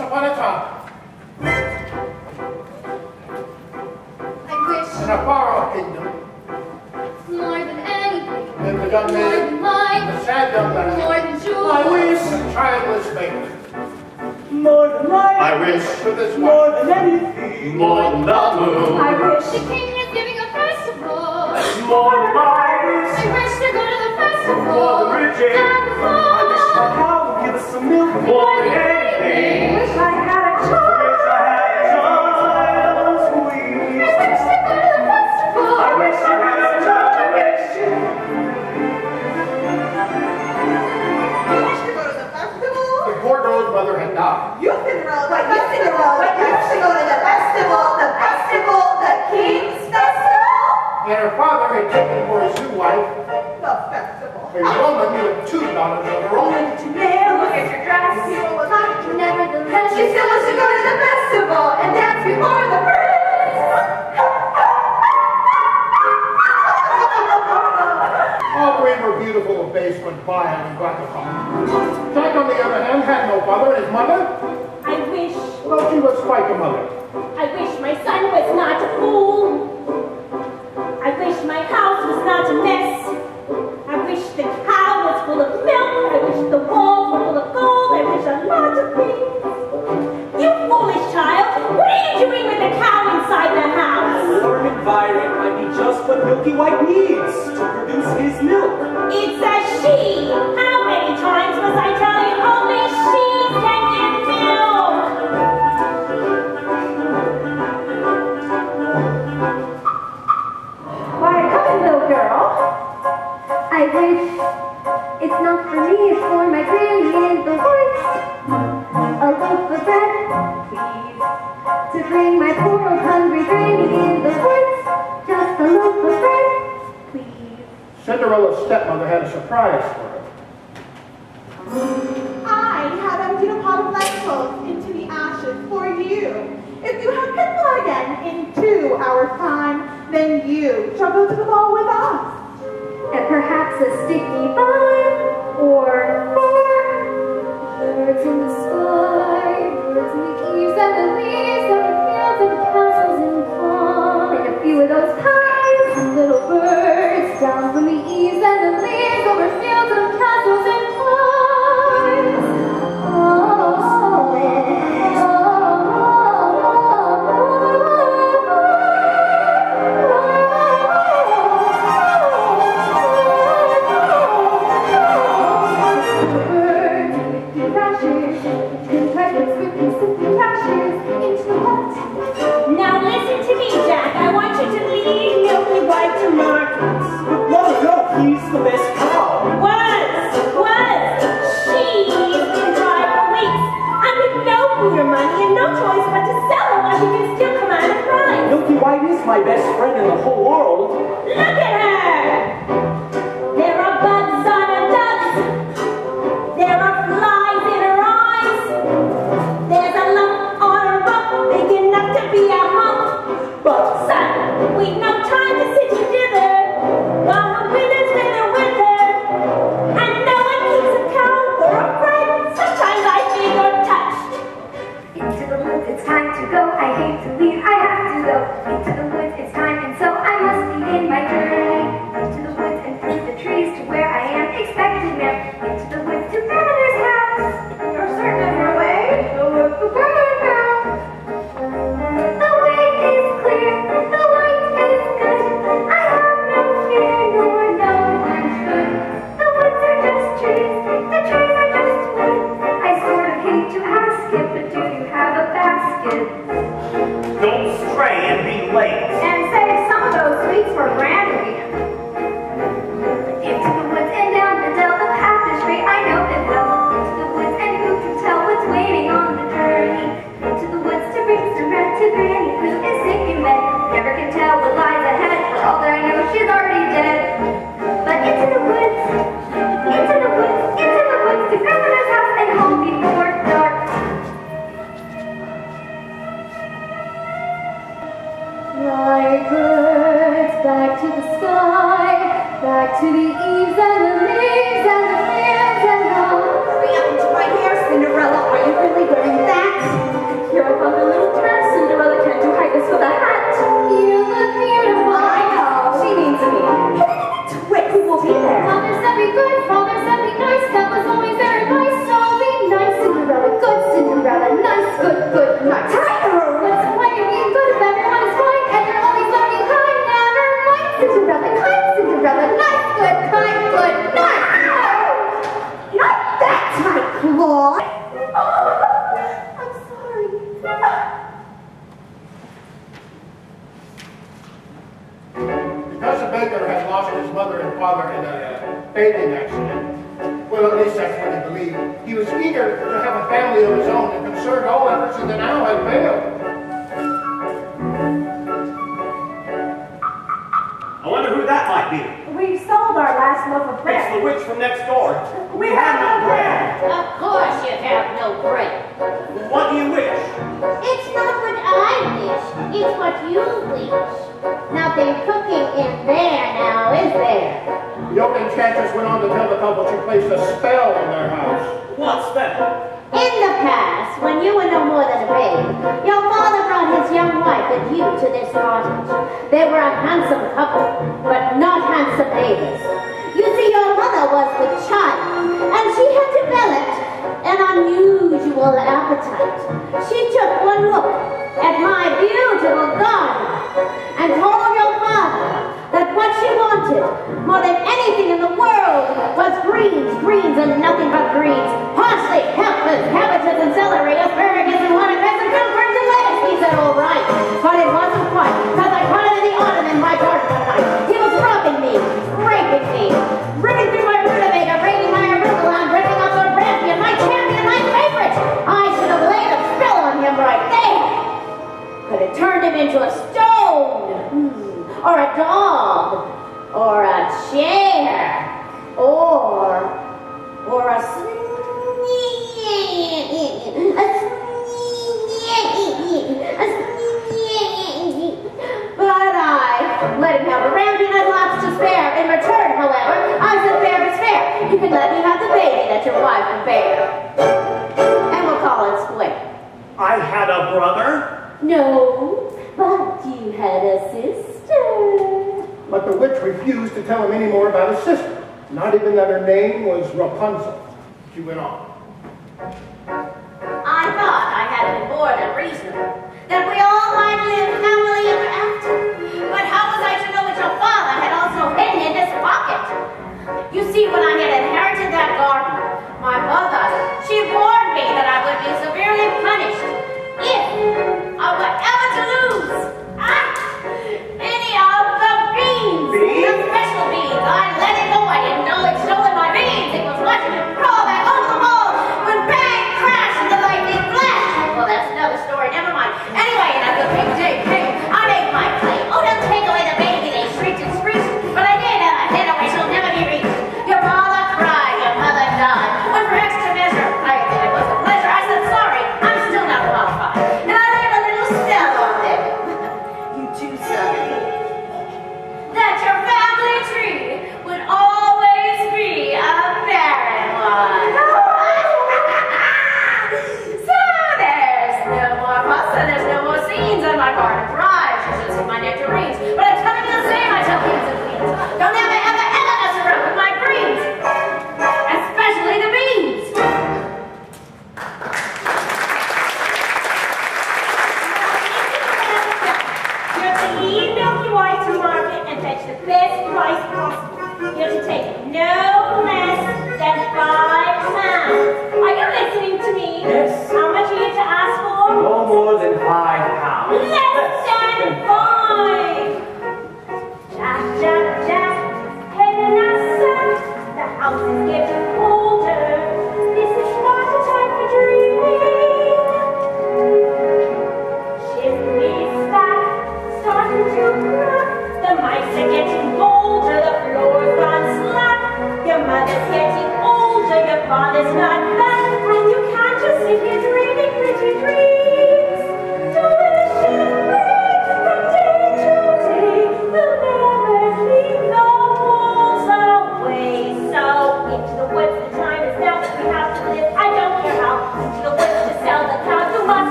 Once upon a time, I wish in a far-off kingdom, more than anything, lived a young more than life, a sad young more than jewels. I wish a childless baby. more than life. I wish To this more than anything. more than the moon. I wish The king is giving a festival. more than I life. wish to go to the festival. More than riches. And the I wish my cow would give us some milk. More than anything. Wish I had a I child. wish I had a child. I wish to go to the festival. I wish I had a child. I wish. You wish to go to the festival? the Bordeaux's mother had died. You Cinderella, but you Cinderella, you wish go to the festival, the festival, the King's Festival? And her father for his new wife The festival. a woman with two daughters of her own. Look at your dress. You will not. Nevertheless, She still wants to go to the festival and dance before the prince. Oh, All three were beautiful of face when quiet and gratified. Jack, on the other hand, had no father, and his mother, I wish, well, she was quite a mother. I wish my son was not a fool. I wish my house was not a mess. I wish the cow was full of milk. I wish the walls were full of gold. I wish a lot of things. You foolish child, what are you doing with the cow inside the house? Warm environment might be just what Milky White needs to produce his milk. It's a she. How many times must I tell you? Not for me, it's for my granny in the woods. A loaf of bread, please, to bring my poor old hungry granny in the woods. Just a loaf of bread, please. Cinderella's stepmother had a surprise for her. I have emptied a pot of lentils into the ashes for you. If you have pimple again in two hours' time, then you shall go to the ball with us. And perhaps a sticky vine of those my best friend in the whole world. Look at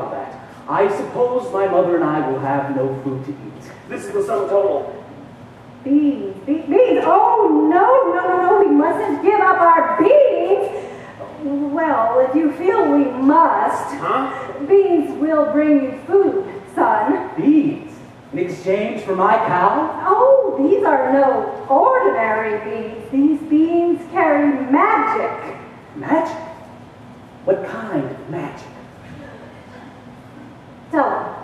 I hadn't thought of that. I suppose my mother and I will have no food to eat. This is the sum total. Beans, be- beans. Oh, no, no, no, no, we mustn't give up our beans. Well, if you feel we must, Huh? beans will bring you food, son. Beans? In exchange for my cow? Oh, these are no ordinary beans. These beans carry magic. Magic? What kind of magic? Tell them.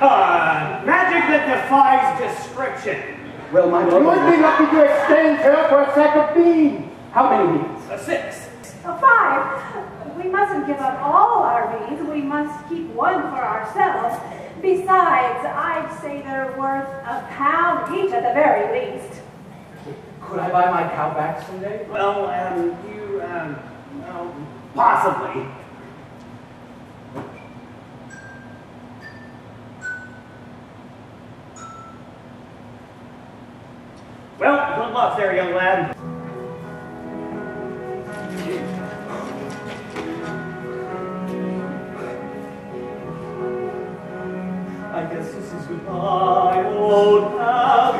Uh, magic that defies description. Well, my lord. You would mother... be lucky to exchange her for a sack of beans. How many beans? A six. A Five. We mustn't give up all our beans. We must keep one for ourselves. Besides, I'd say they're worth a pound each at the very least. Could I buy my cow back someday? Well, um, you, um, well, possibly. Well, good luck there, young lad. I guess this is goodbye, old pal.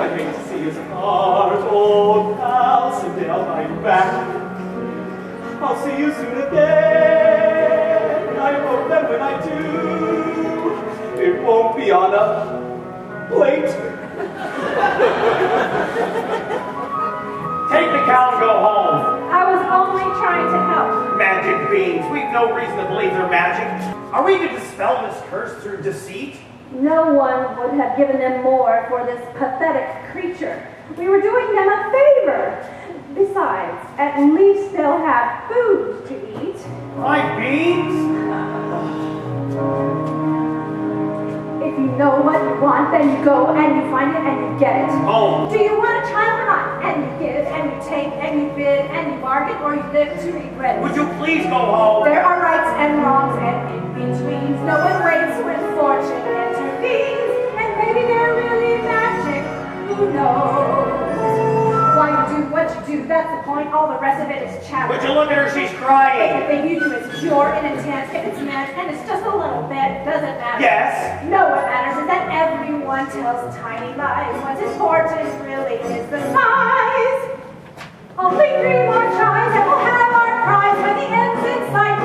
I hate to see his heart, old pal, sit down my back. I'll see you soon again. I hope that when I do, it won't be on a plate. Take the cow and go home. I was only trying to help. Magic beans. We've no reason to believe they're magic. Are we to dispel this curse through deceit? No one would have given them more for this pathetic creature. We were doing them a favor. Besides, at least they'll have food to eat. My beans? If you know what you want, then you go and you find it and you get it. Oh, Do you want a child or not? And you give, and you take, and you bid, and you bargain, or you live to regret it. would you please go home? There are rights and wrongs and in-betweens. No one waits when fortune intervenes. And maybe they're really magic. Who knows? Why you do what you do, that's the point. All the rest of it is chatter. Would you look at her? She's crying. Everything you do is pure and intense. If it's meant, and it's just a little bit, doesn't matter. Yes. No, what matters is that everyone tells tiny lies. What's important really is the size. Only three more tries and we'll have our prize. When the end's in sight,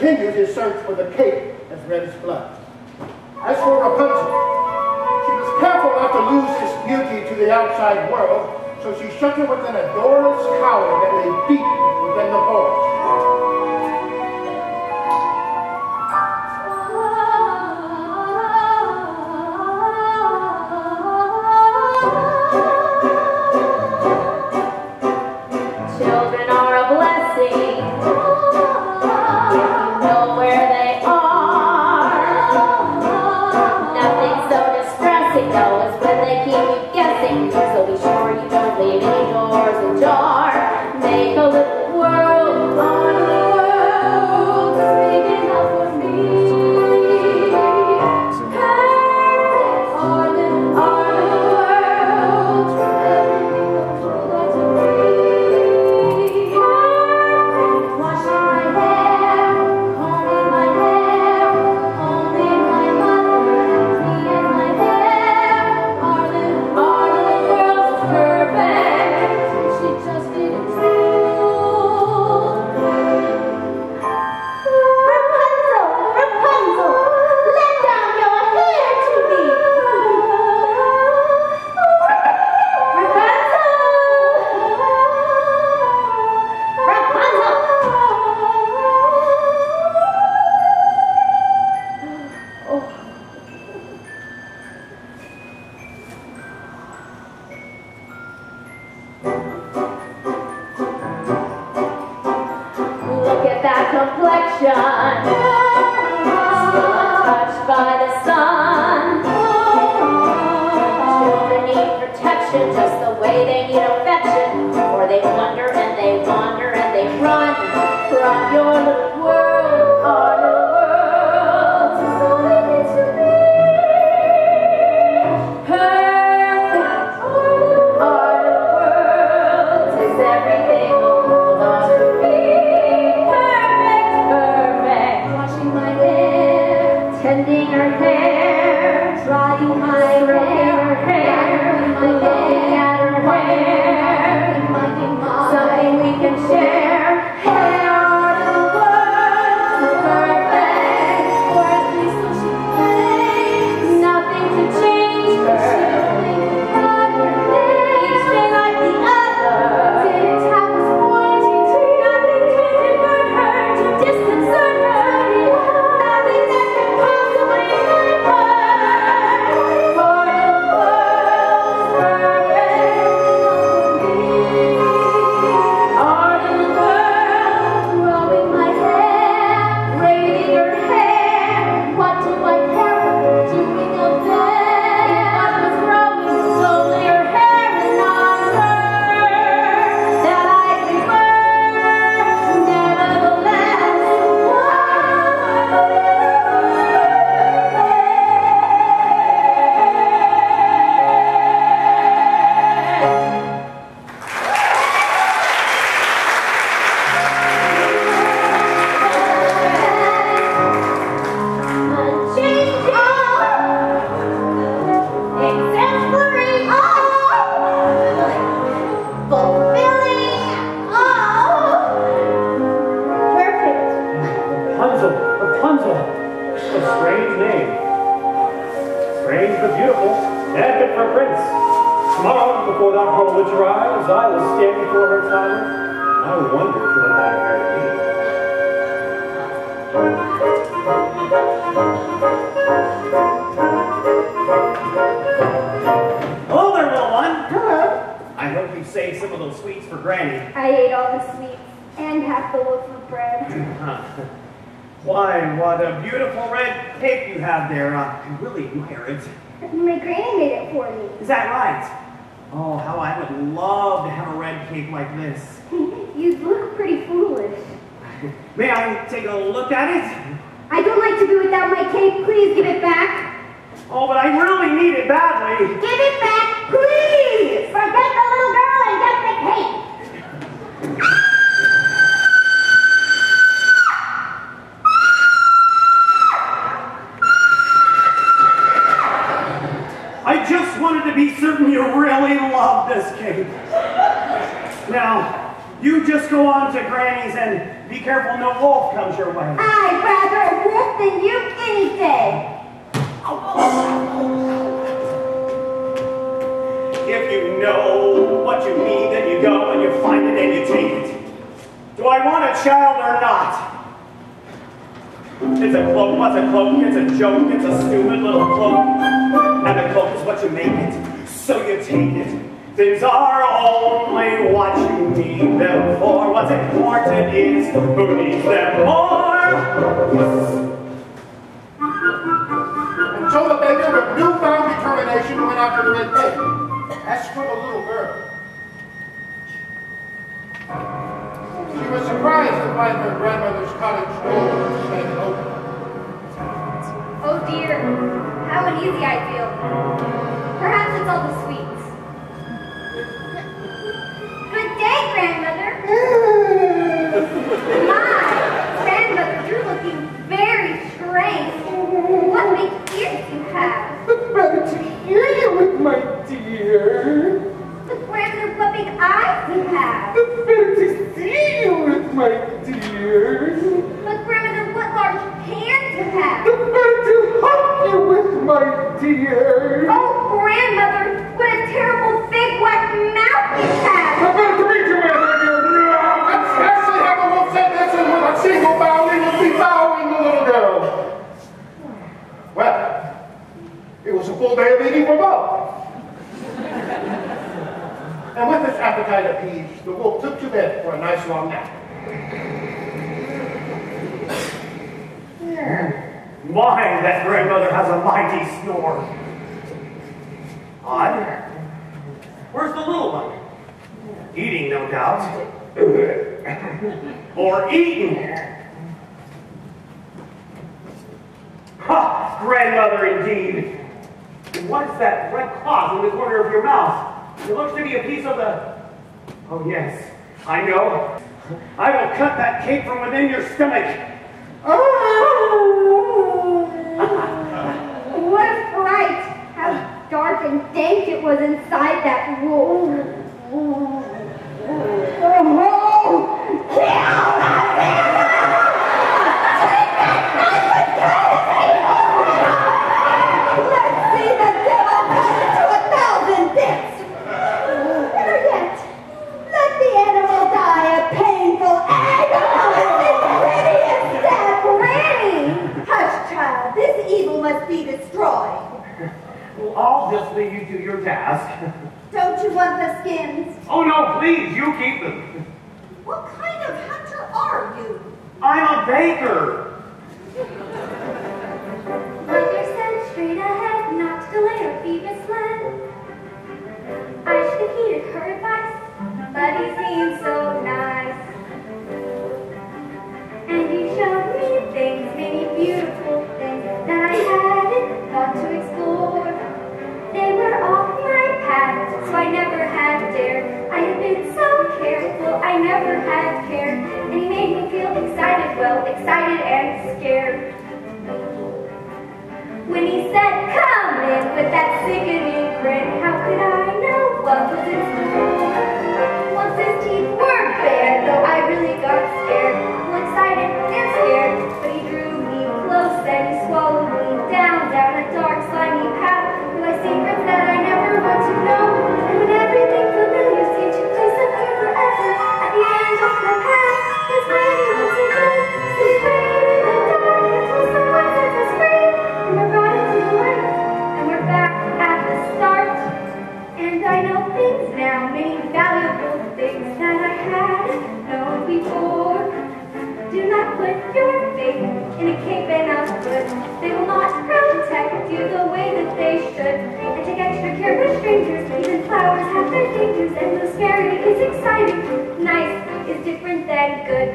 continued his search for the cape as red as blood. As for Rapunzel, she was careful not to lose this beauty to the outside world, so she shut her within a doorless tower that lay deep within the forest. A strange name. Strange but beautiful, and fit for a prince. Tomorrow, before that girl witch arrives, I will stand before her tower. I wonder if she'll let that hair to me. Hello there, little one. Hello. I hope you saved some of those sweets for Granny. I ate all the sweets and half the loaf of bread. Huh. Why, what a beautiful red cake you have there. Uh, I really admire it. My granny made it for me. Is that right? Oh, how I would love to have a red cake like this. You look pretty foolish. May I take a look at it? I don't like to be without my cake. Please give it back. Oh, but I really need it badly. Give it back, please! Forget the little girl and get the cake! careful no wolf comes your way. I'd rather a wolf than you anything. If you know what you need, then you go and you find it and you take it. Do I want a child or not? It's a cloak. What's a cloak? It's a joke. It's a stupid little cloak. And a cloak is what you make it. So you take it. Things are only what you need them for. What's important is who needs them more. And so the baker, with newfound determination, went after the red cake. As for the little girl, she was surprised to find her grandmother's cottage door standing open. Oh dear, how uneasy I feel. Perhaps it's all the my dear. But grandmother, what large hands you have. The Better to hug you with my dear. Oh, grandmother, what a terrible big wet mouth you have. Better to meet you with my dear. And scarcely had the wolf said this, and with a single bound, he was devouring the little girl. Well, it was a full day of eating for both. And with his appetite appeased, the wolf took to bed for a nice long nap. My, that grandmother has a mighty snore. Odd. Where's the little one? Eating, no doubt. or eating. Ha! Grandmother, indeed. What is that red cloth in the corner of your mouth? It looks to be a piece of the... Oh, yes, I know. I will cut that cake from within your stomach. What a fright! How dark and dank it was inside that room. Oh, Let's see the devil cut into a thousand bits. Better yet, let the animal die a painful agony. Hideous death. Granny! Hush, child. This evil must be destroyed. Well, I'll just leave you to your task. Don't you want the skins? Oh, no, please, you keep them. What kind of hunter are you? I'm a baker. Mother straight ahead, not to delay or be misled. I should have heeded her advice, but he seemed so nice. I never had dared. I had been so careful, I never had cared. And he made me feel excited, well, excited and scared. When he said, come in, with that sickening grin, how could I know what was in store? In a cave and a hood. They will not protect you the way that they should. And take extra care with strangers. Even flowers have their dangers, and though scary is exciting, nice is different than good.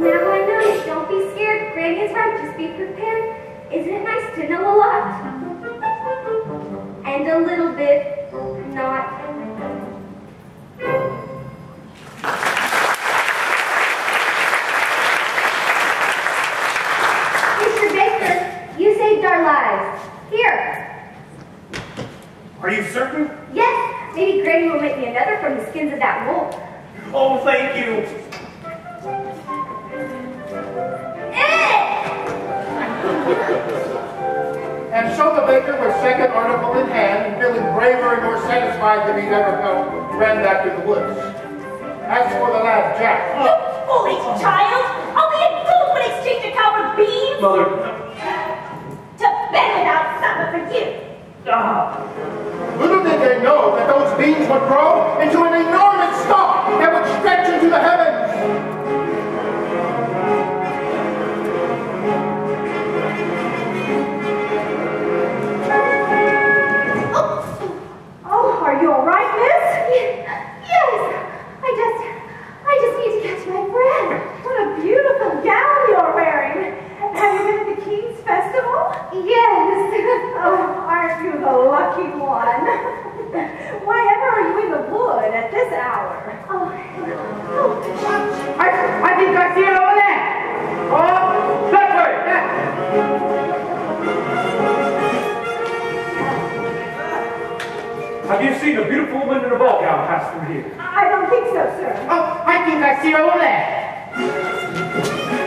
Now I know, don't be scared. Granny is right, just be prepared. Isn't it nice to know a lot? And a little bit not. Mr. Baker, you saved our lives. Here. Are you certain? Yes, maybe Granny will make me another from the skins of that wolf. Oh, thank you. And so the baker, with second article in hand, and feeling braver and more satisfied than he'd ever felt, ran back to the woods. As for the lad Jack, You foolish child! Only a fool would exchange a cow for beans Mother, to bed without supper for you. Ah, little did they know that those beans would grow into an enormous stalk that would stretch into the heavens. The lucky one? Why ever are you in the wood at this hour? Oh, I, I think I see it over there. Oh, that way. have you seen a beautiful woman in a ball gown pass through here? I don't think so, sir. Oh, I think I see her over there.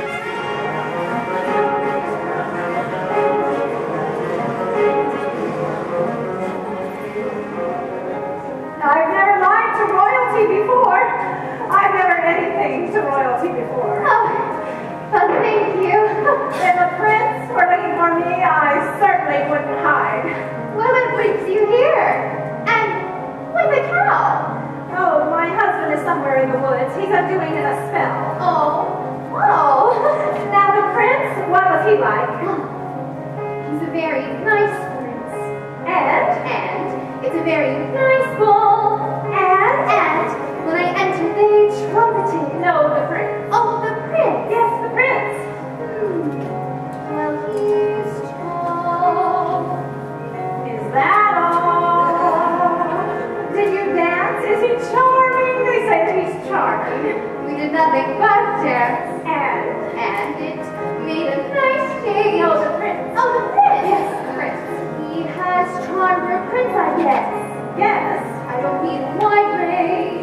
to royalty before. Oh, oh thank you. If a prince were looking for me, I certainly wouldn't hide. Well, it brings you here. And with the cow. Oh, my husband is somewhere in the woods. He's undoing doing a spell. Oh, oh. now the prince, what was he like? He's a very nice prince. And? And it's a very nice ball. And? And they trumpeted. No, the prince. Oh, the prince. Yes, the prince. Hmm. Well, he's tall. Is that all? Did you dance? Is he charming? They say that he's charming. We did nothing but dance. And? And it made a nice cake. Oh, the prince. Oh, the prince. Yes, the prince. He has charmed her prince, I guess. Yes. I don't mean white race.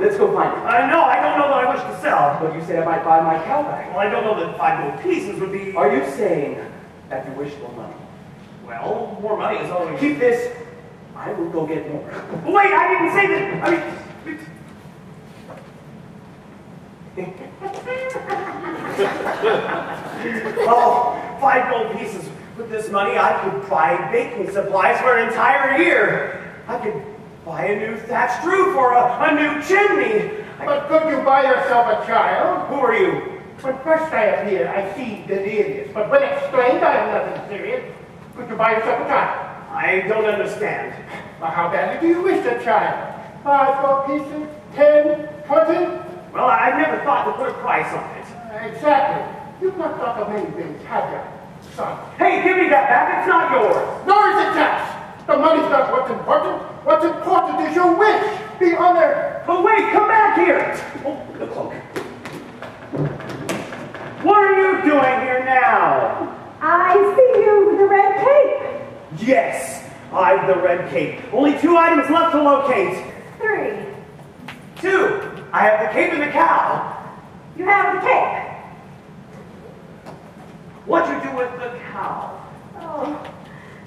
Let's go find her. Uh, no, I don't know that I wish to sell. But you said I might buy my cow back. Well, I don't know that five gold pieces would be. Are you saying that you wish for money? Well, more money is always. Keep this. I will go get more. Wait, I didn't say that. I mean. oh, five gold pieces. With this money, I could buy baking supplies for an entire year. I could buy a new thatched roof or a, a new chimney. I, But could you buy yourself a child? who are you? When first I appear, I see delirious, but when explained, I am nothing serious. Could you buy yourself a child? I don't understand. Well, how badly do you wish a child? Five gold pieces? Ten? Twenty? Well, I've never thought to put a price on it. Exactly. You've not thought of many things, have you, son? Hey, give me that back. It's not yours. Nor is it cash. The money's not what's important. What's important is your wish, the honor. But wait, come back here. Oh, the cloak. What are you doing here now? I see you with the red cape. Yes, I've the red cape. Only two items left to locate. Three. Two. I have the cape and the cow. You have the cape. What'd you do with the cow? Oh,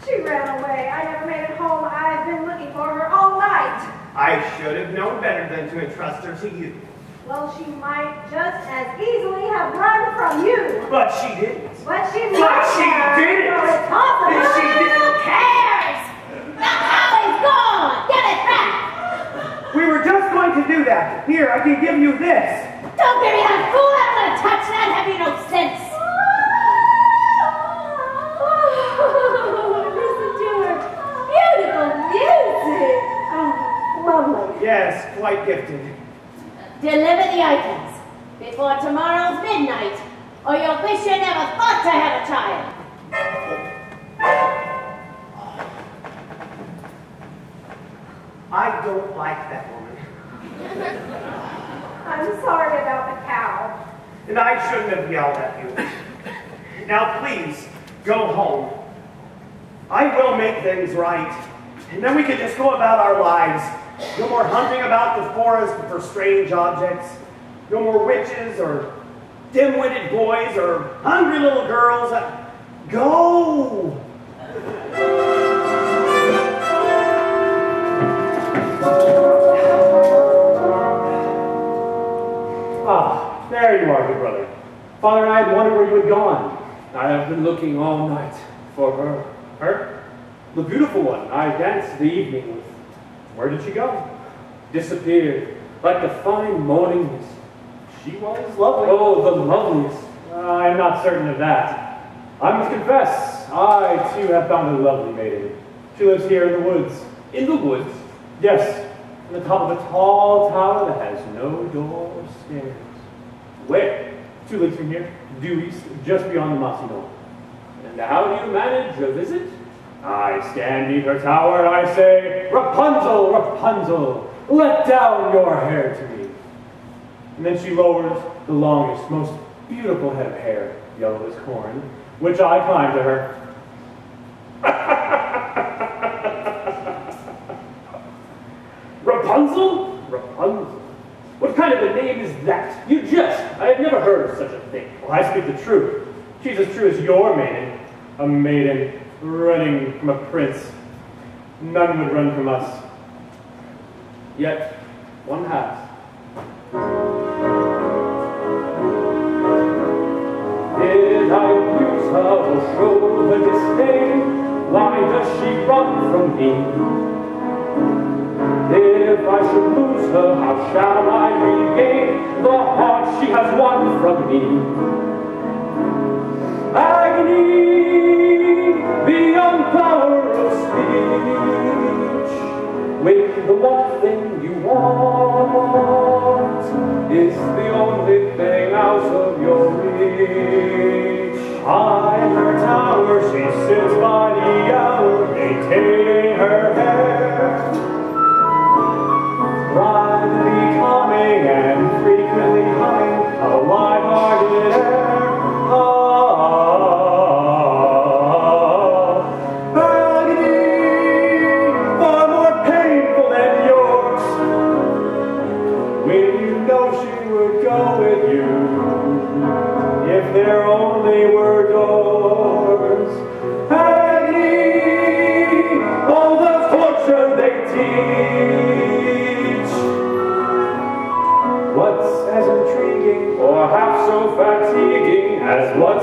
she ran away. I never made it home. I've been looking for her all night. I should have known better than to entrust her to you. Well, she might just as easily have run from you. But she didn't. But she But she didn't. It's possible. And she didn't. Who cares? The is gone! Give it back! We were just going to do that. Here, I can give you this. Don't give me that fool! I don't want to touch that! Have you no sense? Listen to her. Beautiful music. Oh, lovely. Yes, quite gifted. Deliver the items before tomorrow's midnight, or you'll wish you never thought to have a child. I don't like that woman. I'm sorry about the cow. And I shouldn't have yelled at you. Now please, go home. I will make things right. And then we can just go about our lives. No more hunting about the forest for strange objects. No more witches or dim-witted boys or hungry little girls. Go! Ah, there you are, good brother. Father and I had wondered where you had gone. I have been looking all night for her. Her? The beautiful one I danced the evening with. Where did she go? Disappeared, like the fine morning mist. She was lovely. Oh, the loveliest. Uh, I am not certain of that. I must confess, I too have found a lovely maiden. She lives here in the woods. In the woods? Yes, on the top of a tall tower that has no door or stairs. Where? Two leagues from here, due east, just beyond the mossy knoll. And how do you manage a visit? I stand neath her tower and I say, Rapunzel, Rapunzel, let down your hair to me. And then she lowers the longest, most beautiful head of hair, yellow as corn, which I climb to her. Rapunzel? Rapunzel. What kind of a name is that? You jest. I have never heard of such a thing. Well, I speak the truth. She's as true as your maiden. A maiden running from a prince. None would run from us. Yet, one has. Did I use her or show her disdain? Why does she run from me? If I should lose her, how shall I regain the heart she has won from me? Agony power of speech. The one thing you want is the only thing out of your reach. High in her tower, she sits by the hour, her hair and frequently humming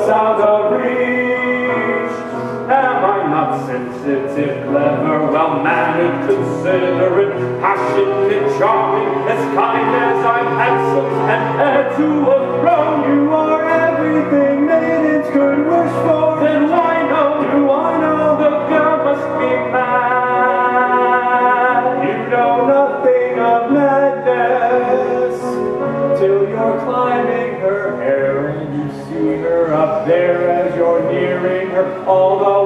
sound of reach. Am I not sensitive, clever, well-mannered, considerate, passionate, charming, as kind as I'm handsome and heir to a all the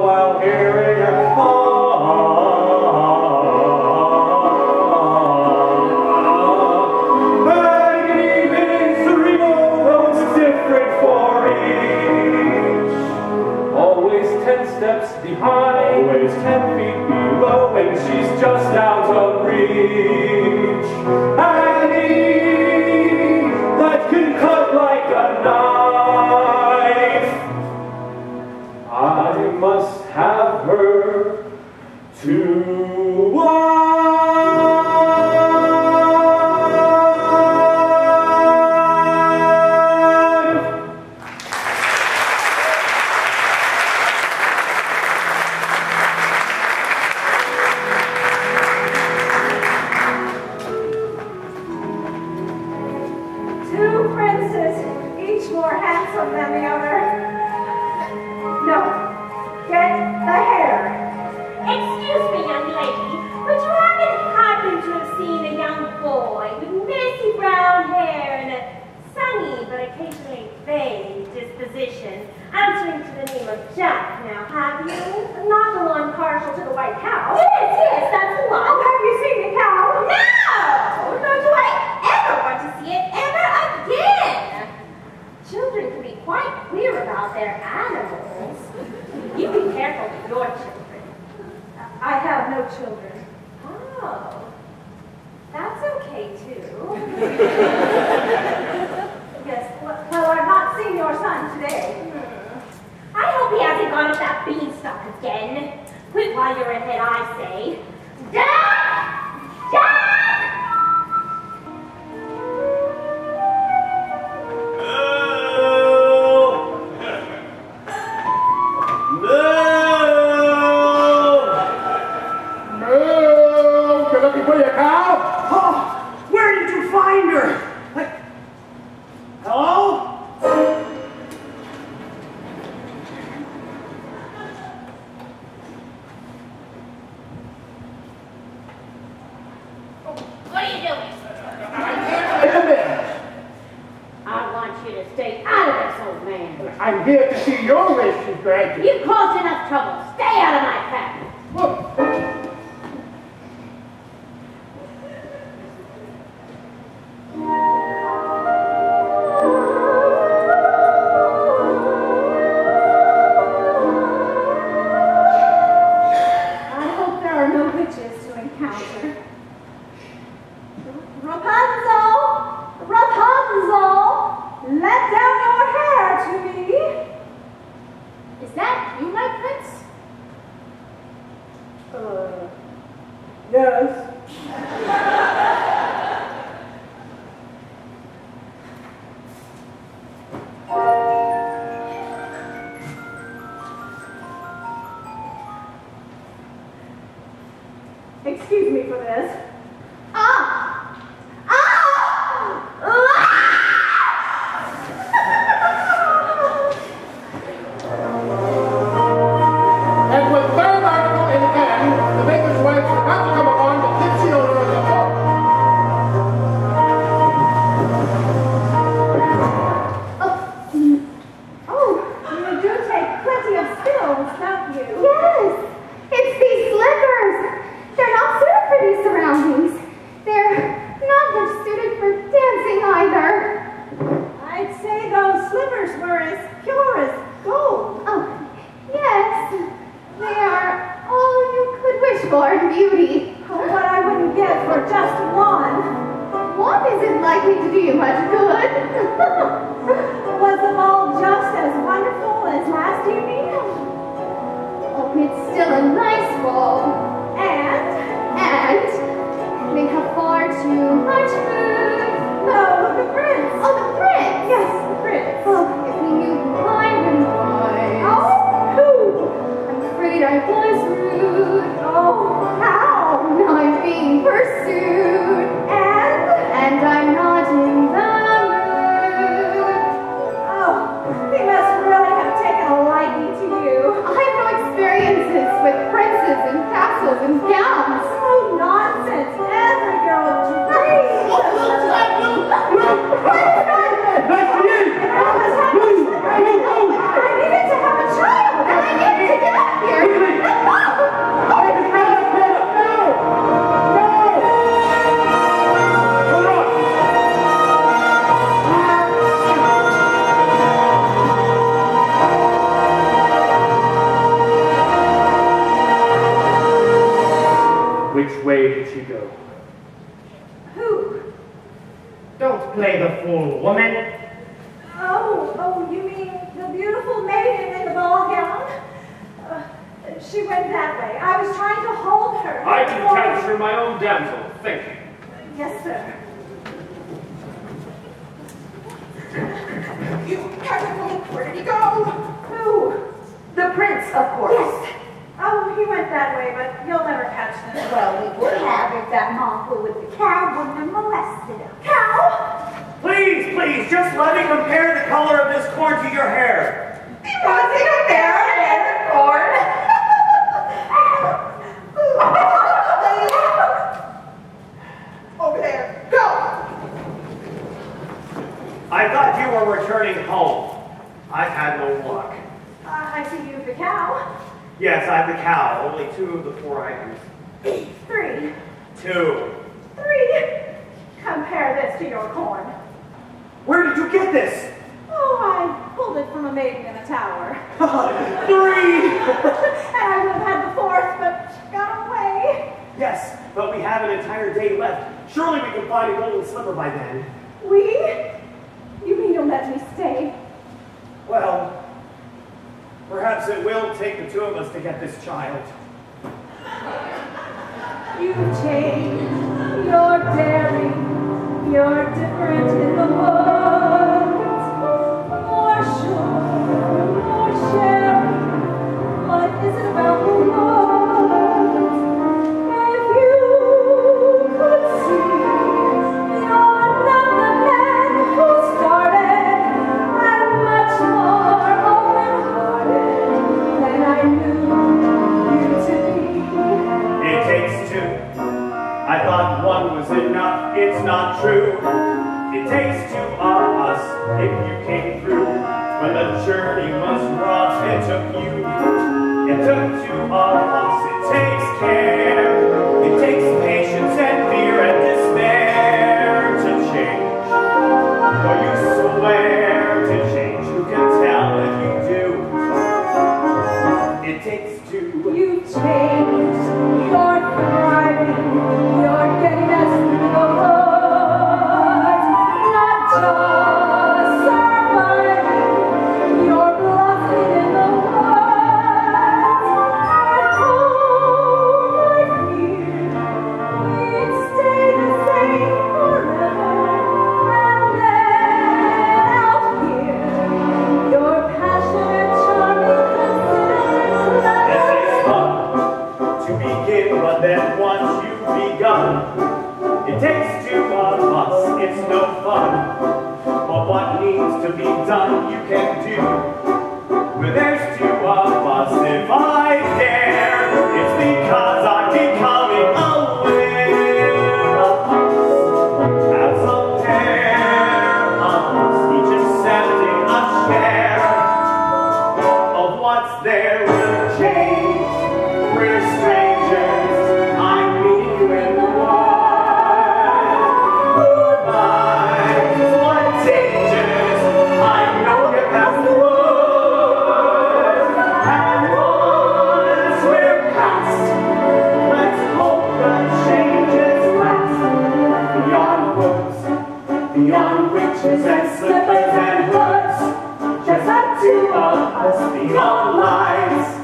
neon lights.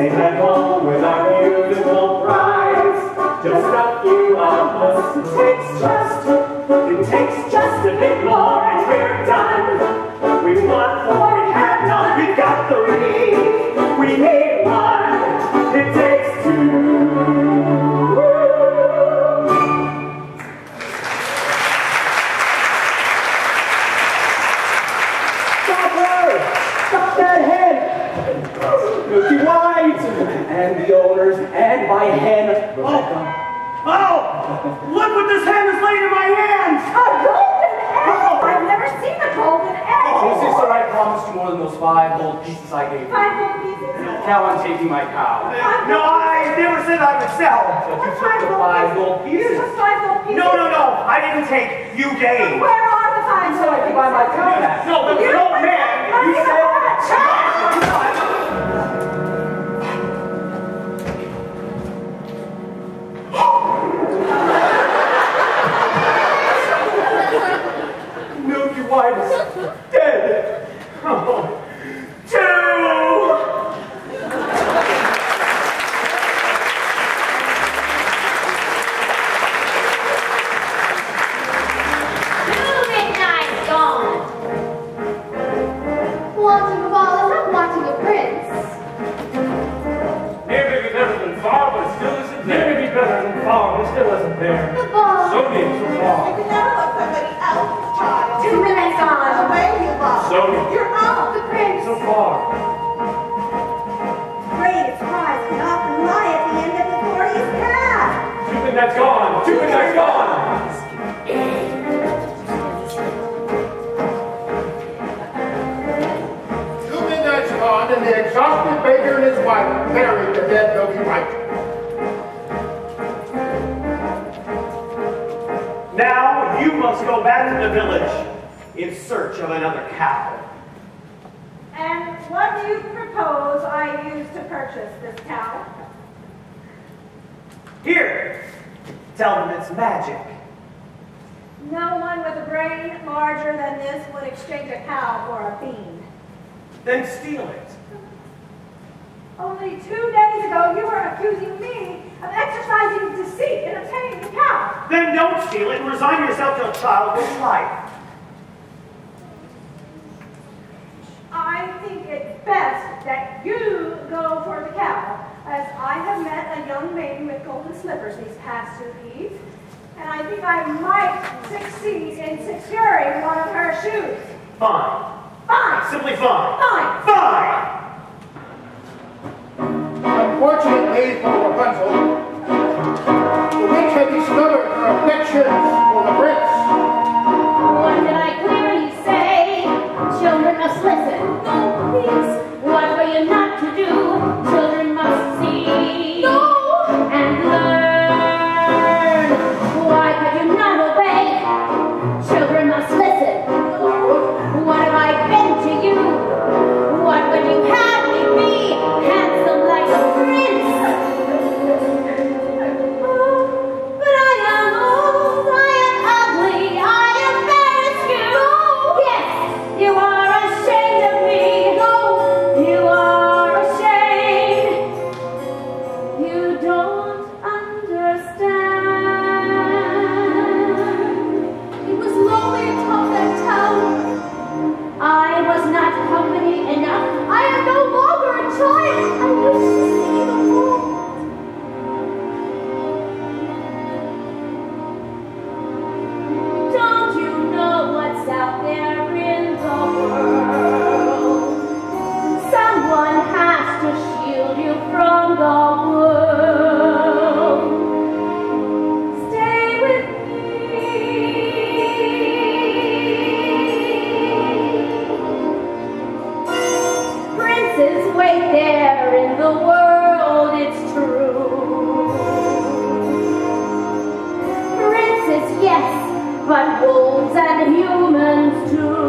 At home with our beautiful brides. Just a few of us. It takes just, it takes just a bit more and we're done. We want more and have. We've got the. We need take, you gave. but wolves and humans too.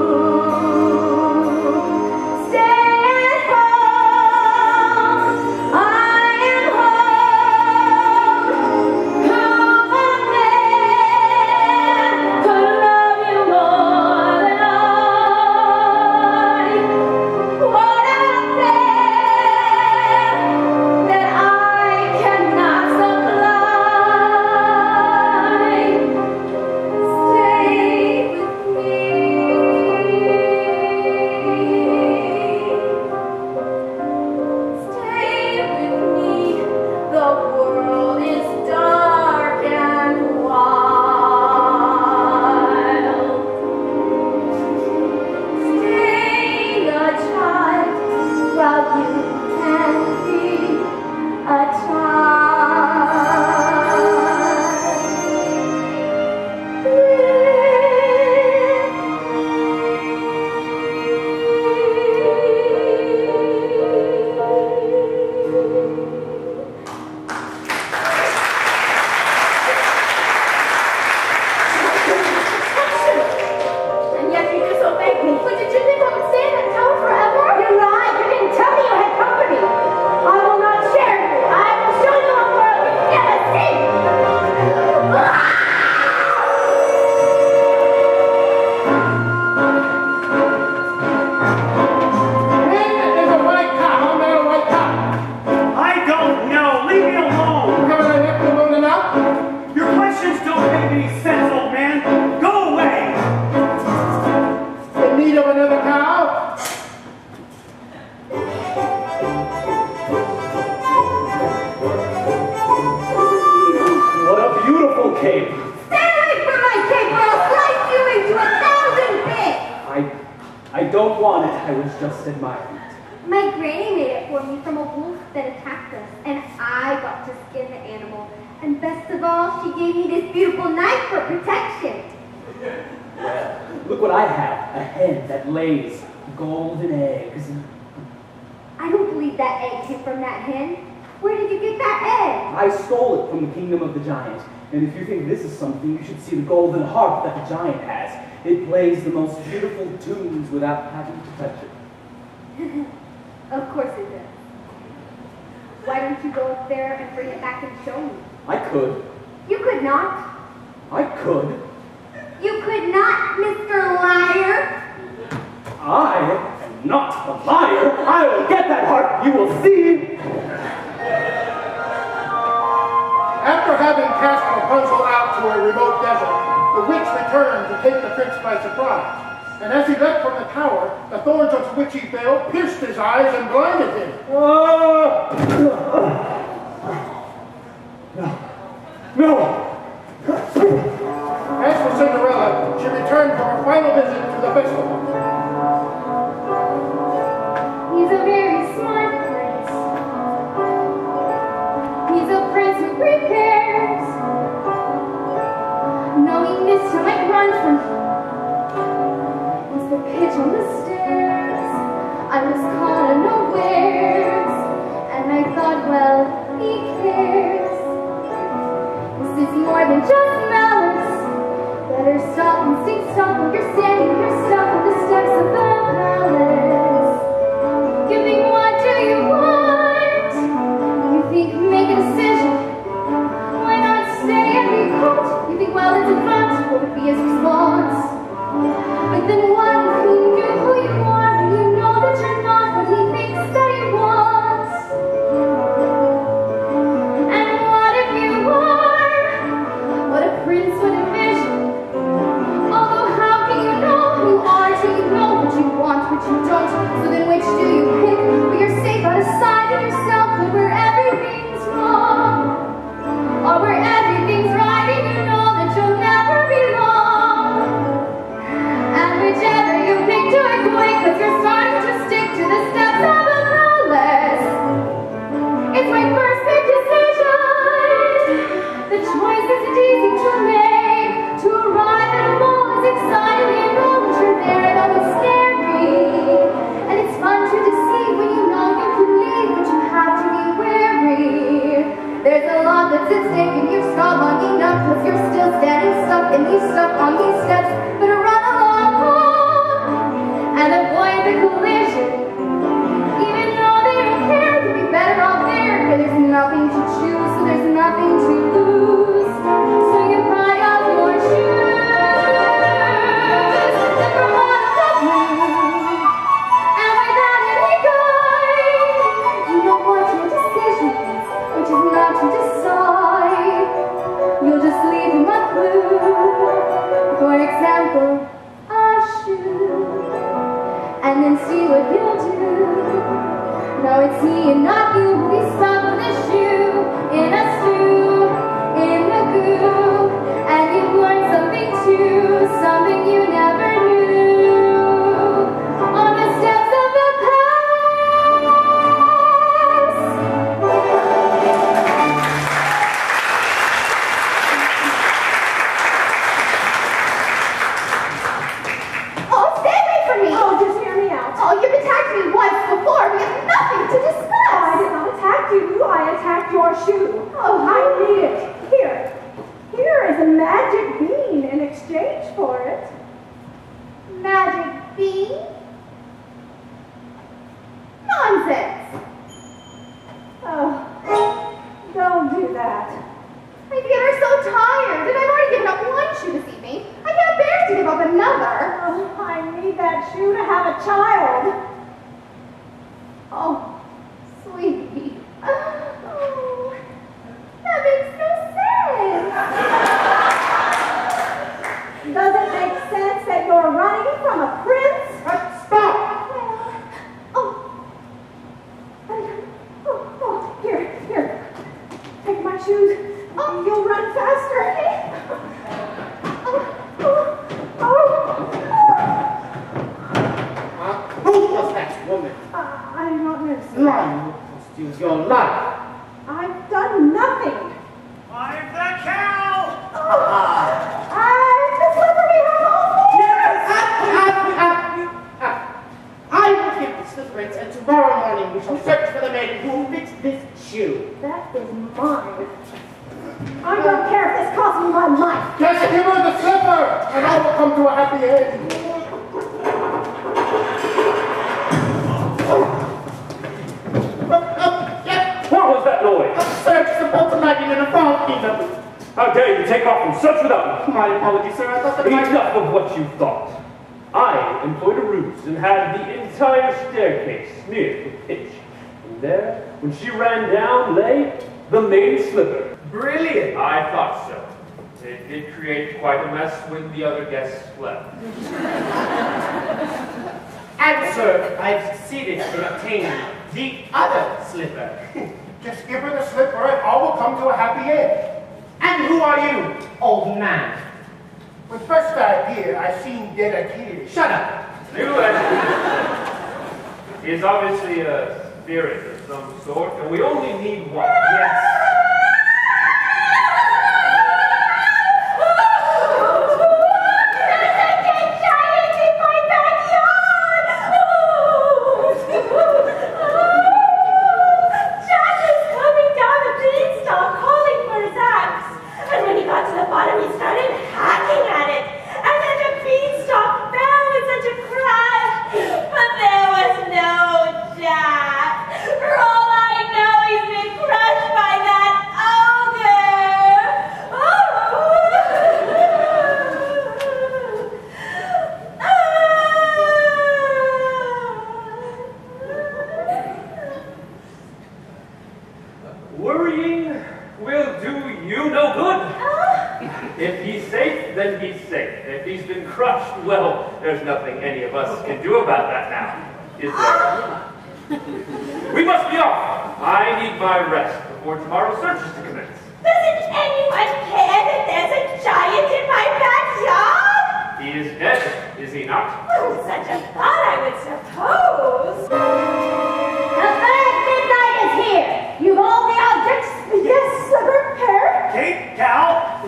our research is to commence. Doesn't anyone care that there's a giant in my backyard? He is dead, is he not? Oh, such a thought I would suppose. The third midnight is here. You've all the objects? Yes, sir, Pear. Kate, cow.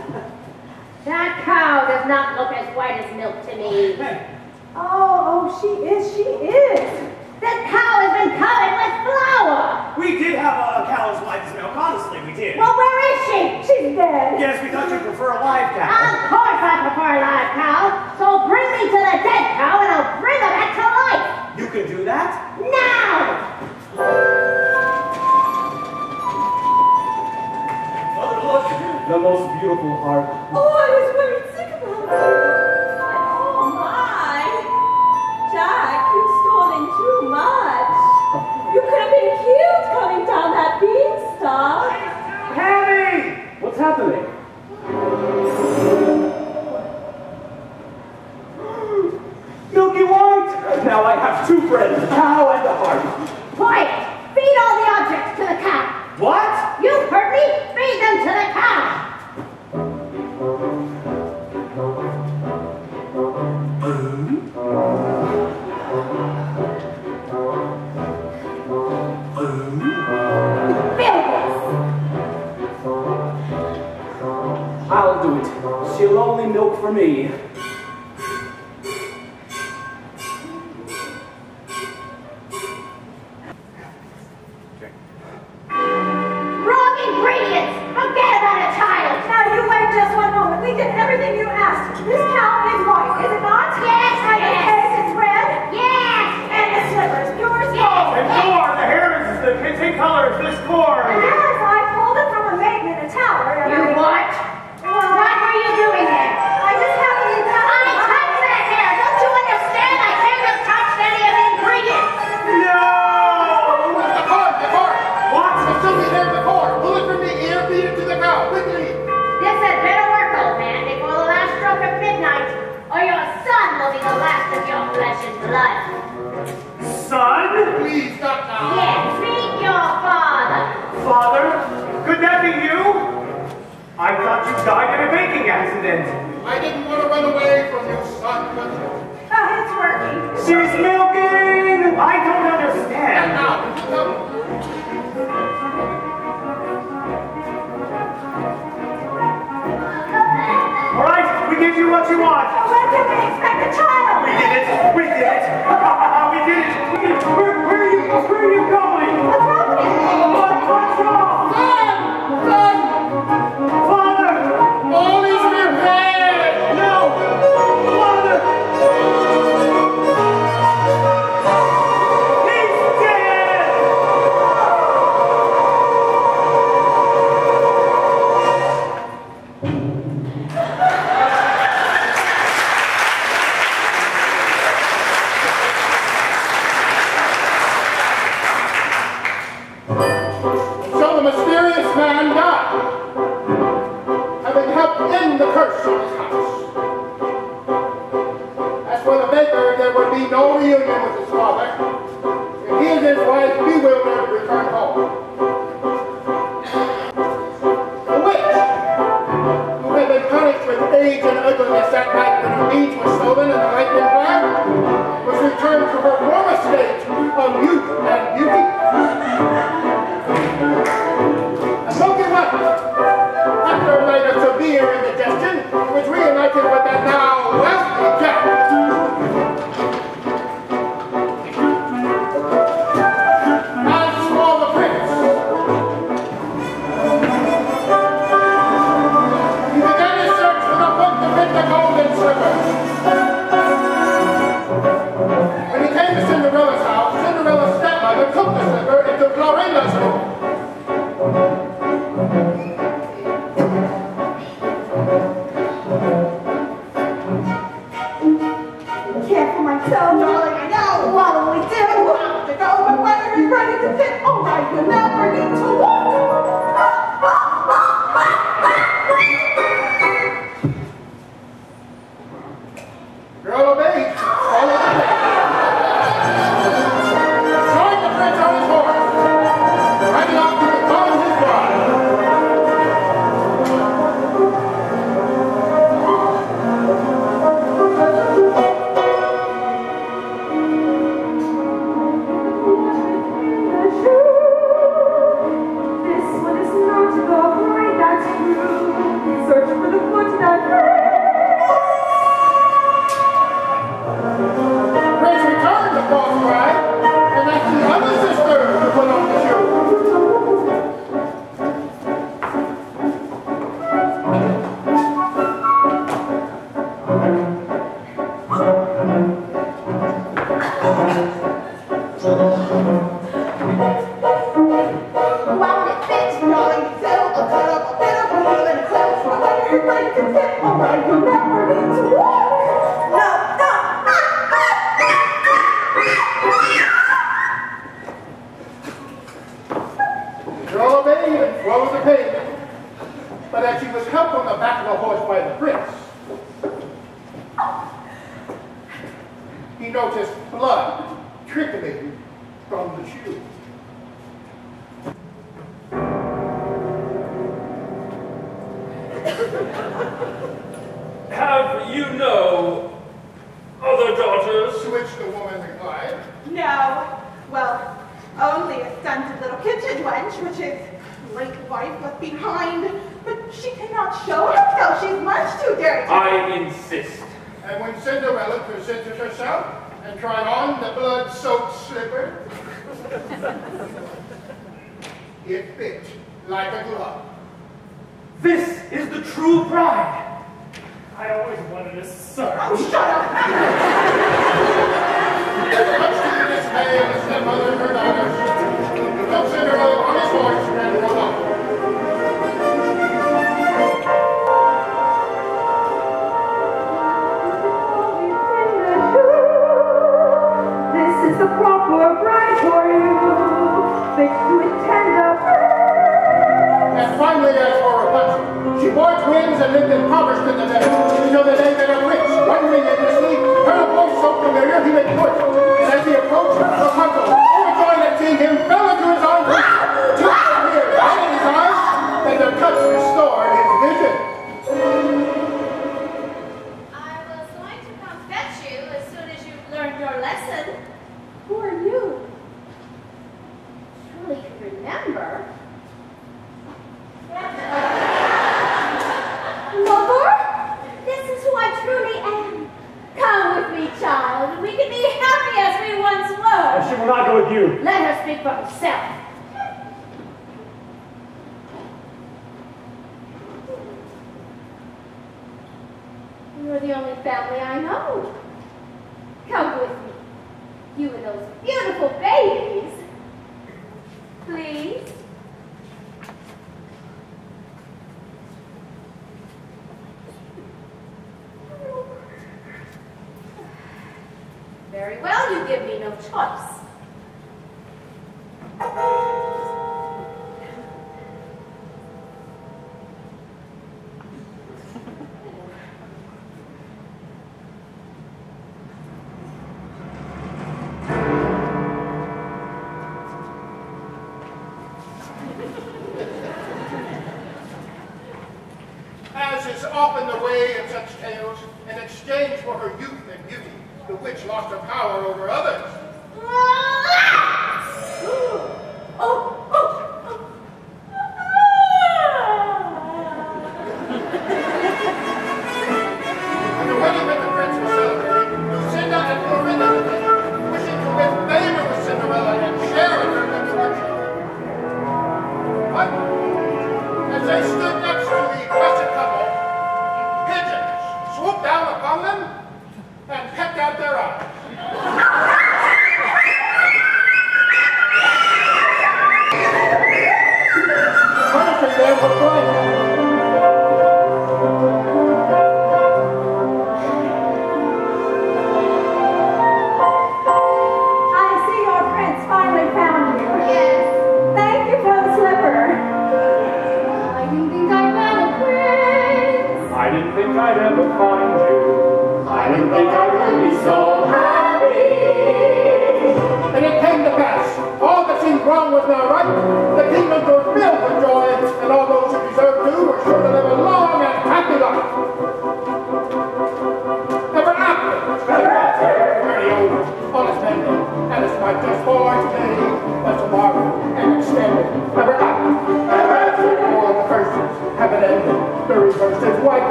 that cow does not look as white as milk to me. Oh, oh, she is, she is. This cow has been covered with flour. We did have uh, a cow's life milk, honestly, we did. Well, where is she? She's dead. Yes, we thought you'd prefer a live cow. Of course I prefer a live cow. So bring me to the dead cow and I'll bring her back to life. You can do that? Now! Mother look, the most beautiful heart. Oh, I was very sick about. Oh my! Jack, you've stolen too much. You could have been killed that beanstalk. Tammy! What's happening? Milky White! Now I have two friends, the cow and the heart. Quiet! Feed all the objects to the cow. What? You heard me? Feed them to the for me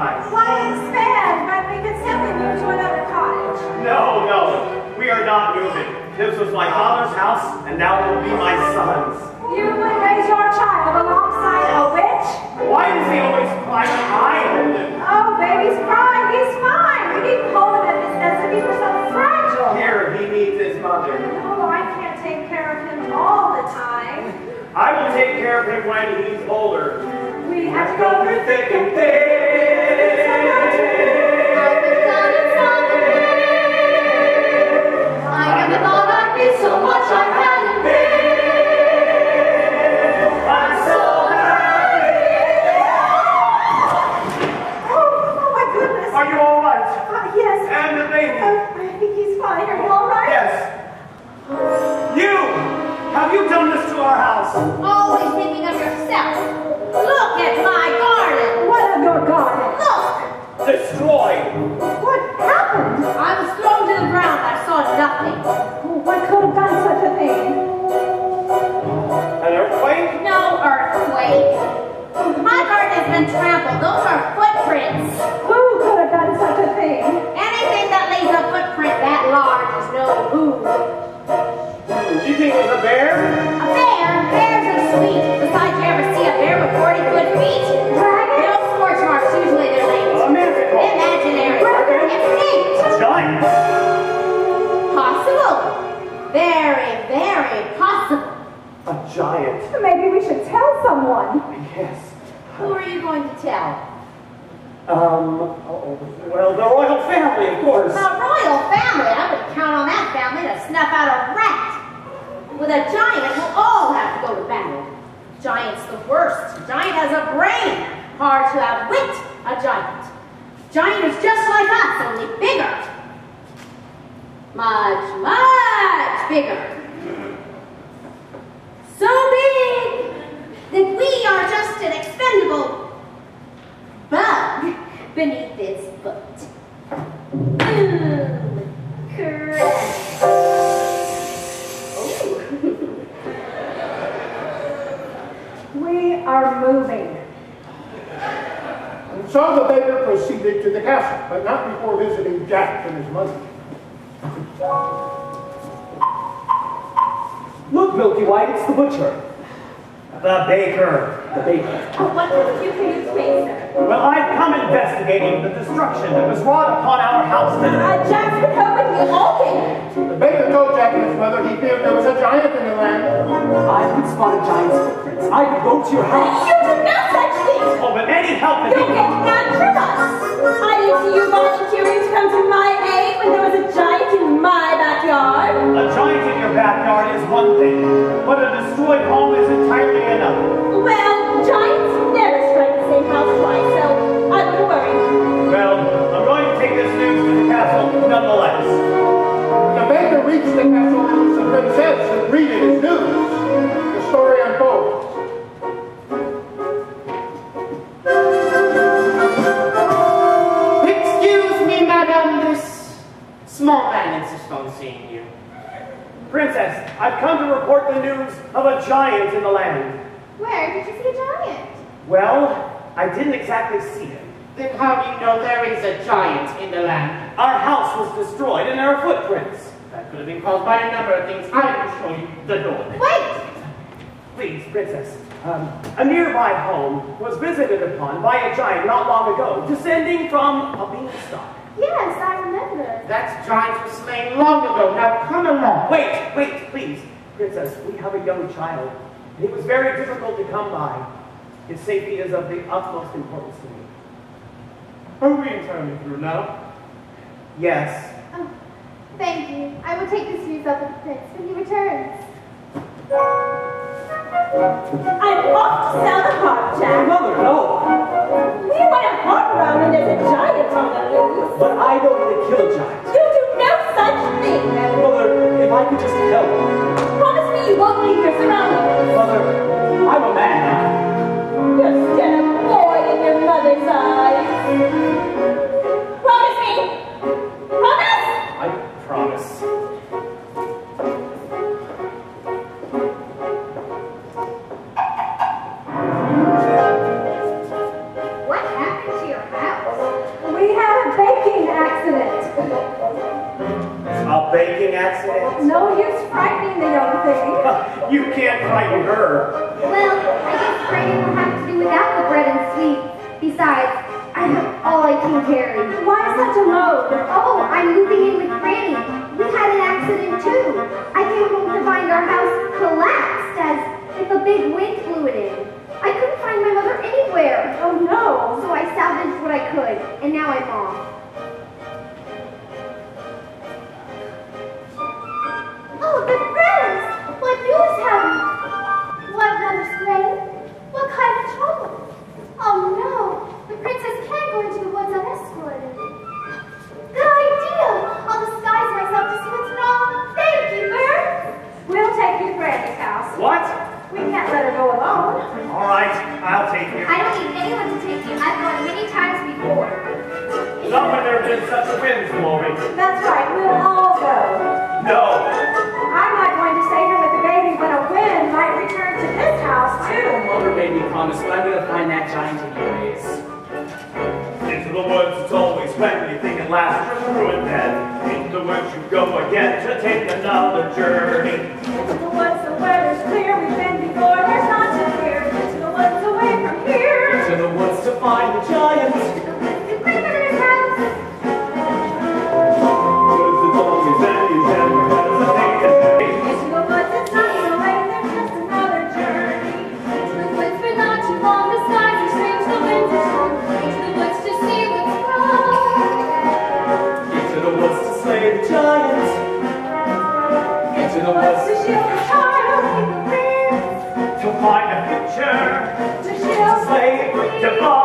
time. Why expand when we could simply move to another cottage? No, no, we are not moving. This was my father's house, and now it will be my son's. You would raise your child alongside a witch? Why does he always climb the island? Oh, baby's crying. he's fine. We need to hold him at this he for so fragile. Here, he needs his mother. No, I can't take care of him all the time. I will take care of him when he's older. We have to go through thick and thin. Safety is of the utmost importance to me. Are we entirely through now? Yes. Oh, thank you. I will take this news up with the prince when he returns. I'm off to sell the harp, Jack. Mother, no! We want a harp around and there's a giant on the loose. But I don't want to kill giants. You do no such thing. Mother, if I could just help. Promise me you won't leave your surroundings. Mother, I'm a man You can't frighten her. Well, I guess Granny will have to do without the bread and sweets. Besides, I have all I can carry. Why such a load? Oh, I'm moving in with Granny. We had an accident too. I came home to find our house collapsed as if a big wind blew it in. I couldn't find my mother anywhere. Oh no. So I salvaged what I could, and now I'm off. Oh, the friends! What news have you? Kind of trouble? Oh no! The princess can't go into the woods unescorted. Good idea! I'll disguise myself to see what's wrong. Thank you, Bert! We'll take you to Granny's house. What? We can't let her go alone. All right, I'll take you. I don't need anyone to take you. I've gone many times before. Not when there have been such winds blowing. That's right, we'll all go. No. House too. Mother made me promise, but I'm gonna find that giant anyways. Into the woods it's always when you think it lasts just ruined then. Into the woods you go again to take another journey. Into the woods, the weather's clear. We've been before. There's not to fear. Into the woods, away from here. To the woods to find the giant. chẳng có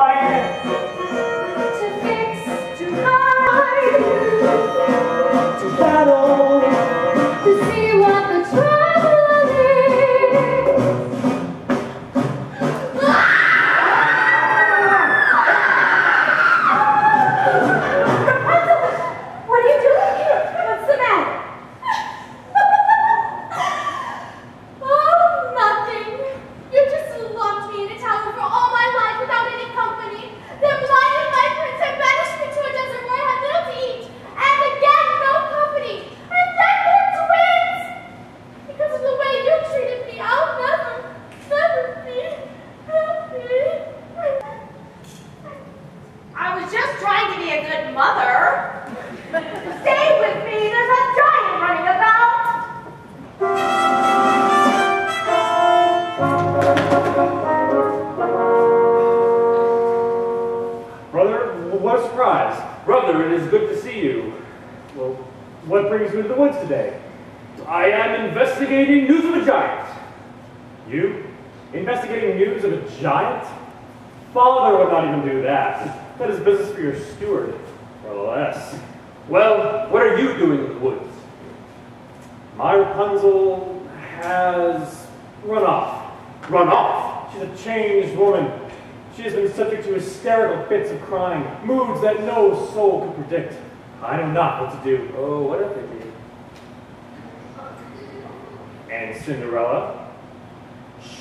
Cinderella?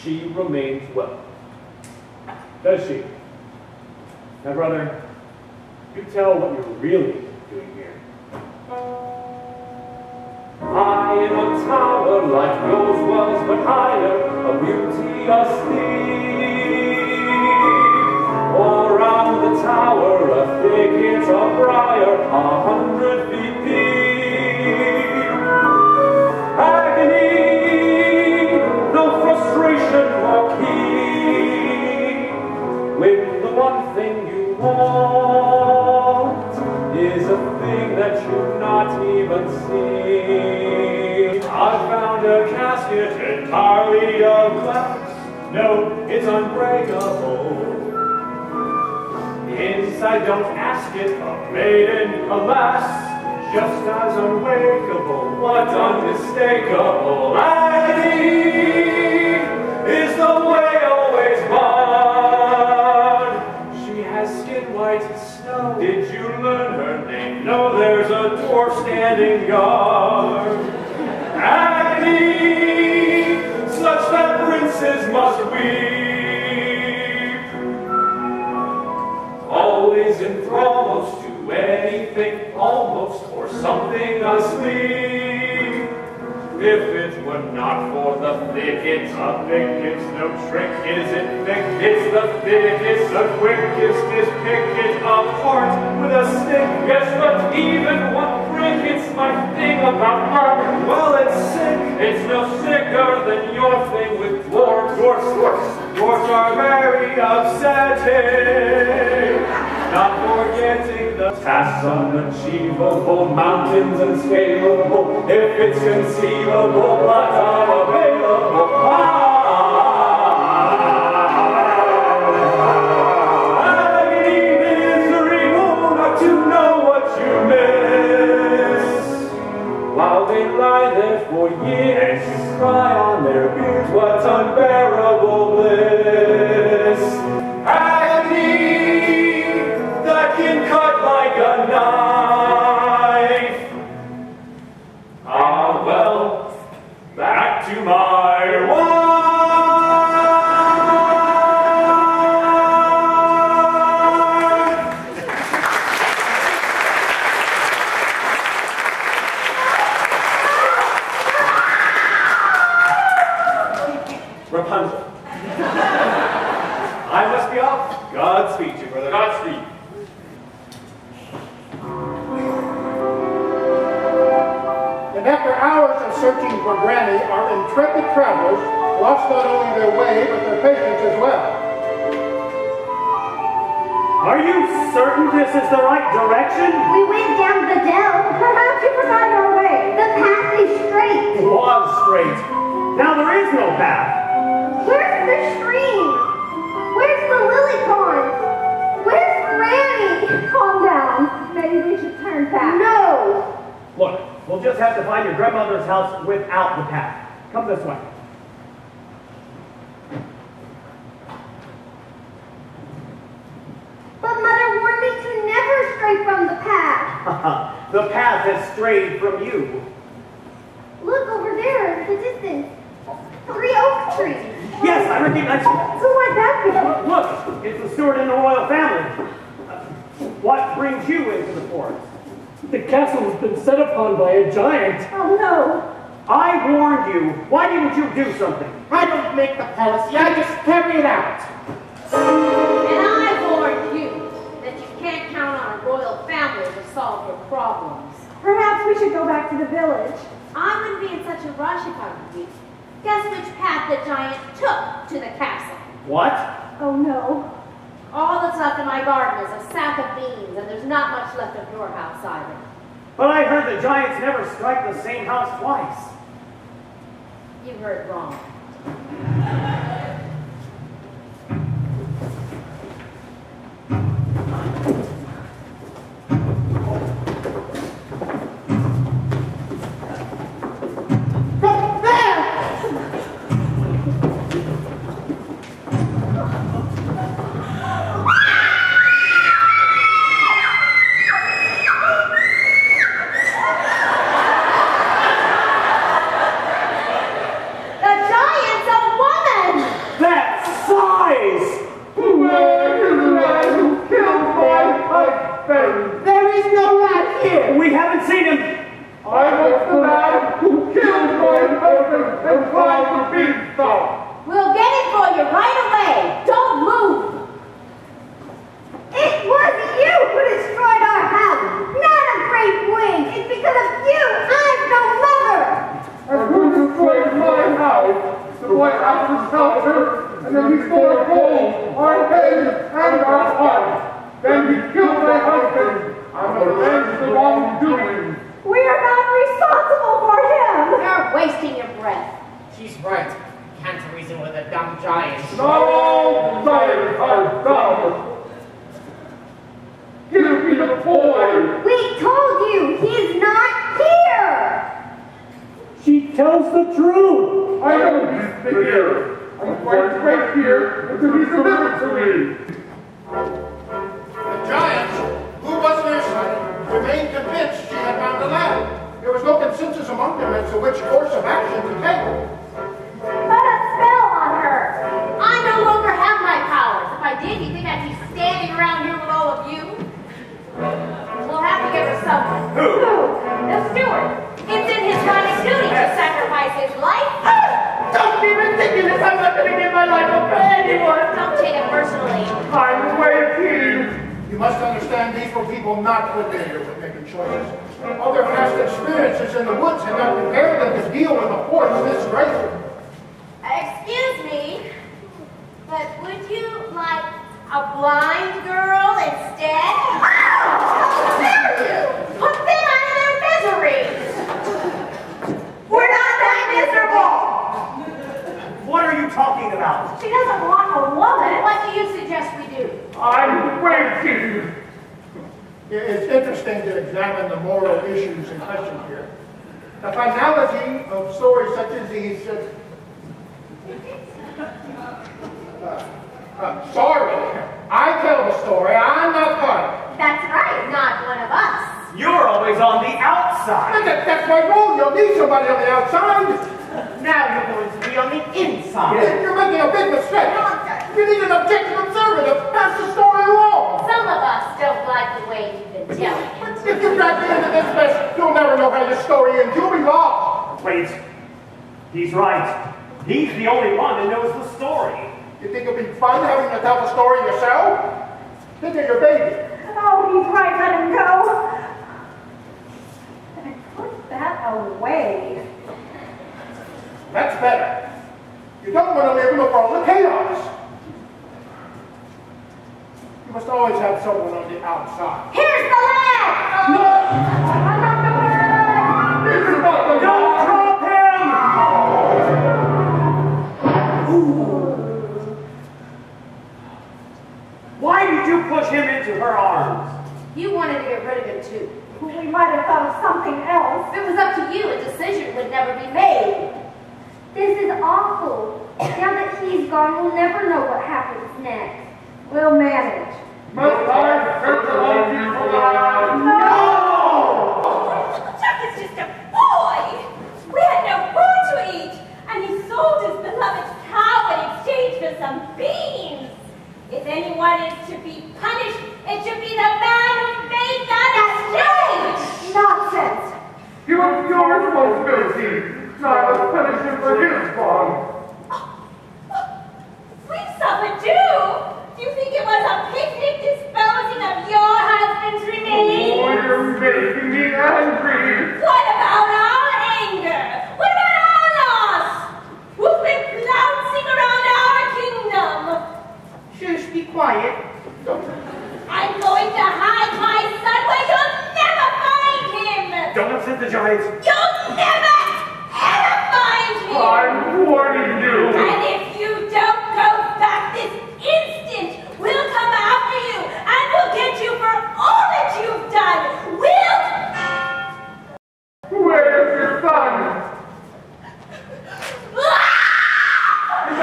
she remains well. Does she? Now, brother, you tell what you're really doing here. High in a tower like yours was, but higher, a beauty asleep. All around the tower, a thicket of briar, a hundred feet deep. No, it's unbreakable. Inside, don't ask it, a maiden, alas, just as unbreakable, what unmistakable agony is the way always barred. She has skin white as snow. Did you learn her name? No, there's a dwarf standing guard. Not for the thickets, a thicket's no trick, is it? It's the thickest, the quickest is pick it apart with a stick. Yes, but even one prick, it's my thing about art. Well, it's sick. It's no sicker than your thing with dwarfs. Dwarfs, dwarfs. Dwarfs are very upsetting. Not forgetting the tasks unachievable, mountains unscalable, if it's conceivable, but unavailable. Ah, for years, cry on their beards, what's unbearable bliss. Intrepid travelers lost not only their way, but their patience as well. Are you certain this is the right direction? We went down the dell. Perhaps you forgot your way. The path is straight. It was straight. Now there is no path. Where's the stream? Where's the lily pond? Where's Granny? Calm down. Maybe we should turn back. No. Look, we'll just have to find your grandmother's house without the path. Come this way. But Mother warned me to never stray from the path. the path has strayed from you. Look over there in the distance. Three oak trees. Yes, I recognize you. Who might that be? Look, it's the steward in the royal family. What brings you into the forest? The castle has been set upon by a giant. Oh no. I warned you. Why didn't you do something? I don't make the policy, I just carry it out. And I warned you that you can't count on a royal family to solve your problems. Perhaps we should go back to the village. I wouldn't be in such a rush if I were you. Guess which path the giant took to the castle. What? Oh no. All that's left in my garden is a sack of beans, and there's not much left of your house either. But I heard the giants never strike the same house twice. You heard wrong.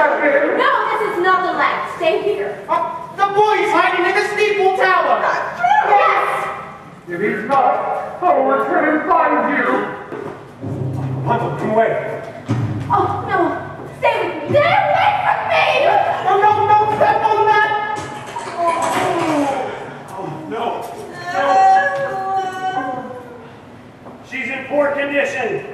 that room? No, this is not the last. Stay here. Uh, the boy's hiding in the steeple tower. Not true. Yes. If he's not, I will return and find you. Punch, come away. Oh, no. Stay with me. Stay away from me. Oh, no, no, step on that. Oh no. No. Oh. She's in poor condition.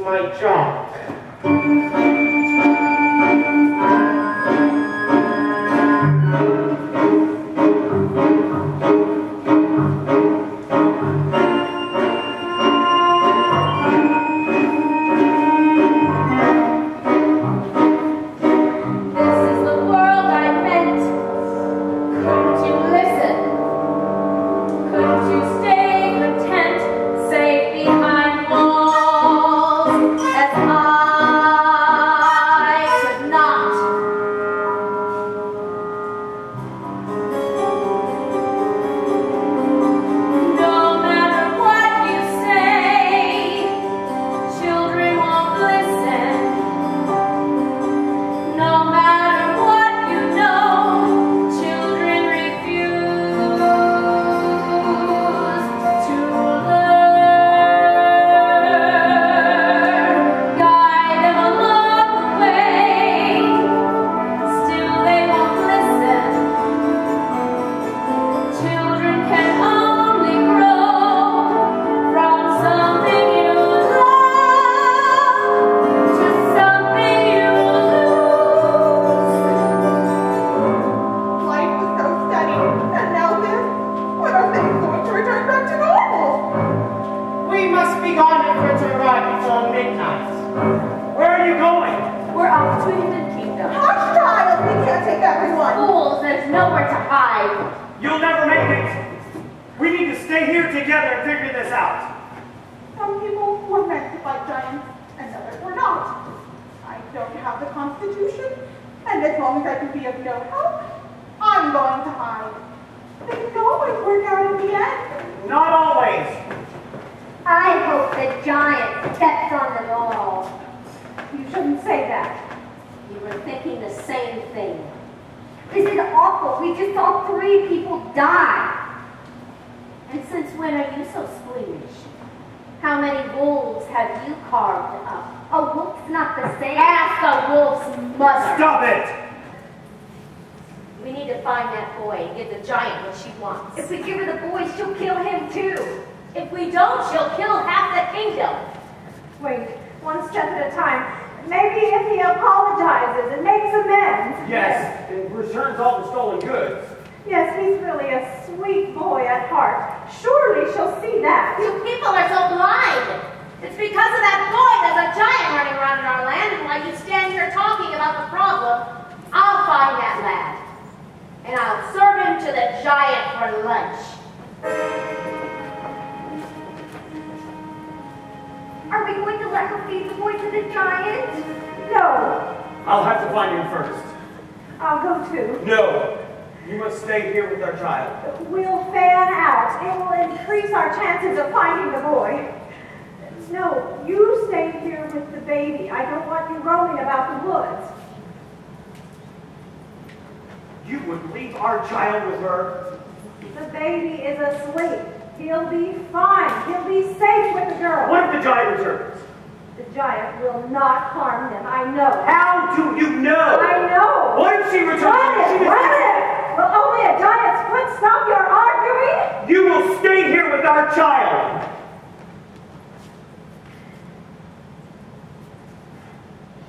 my junk.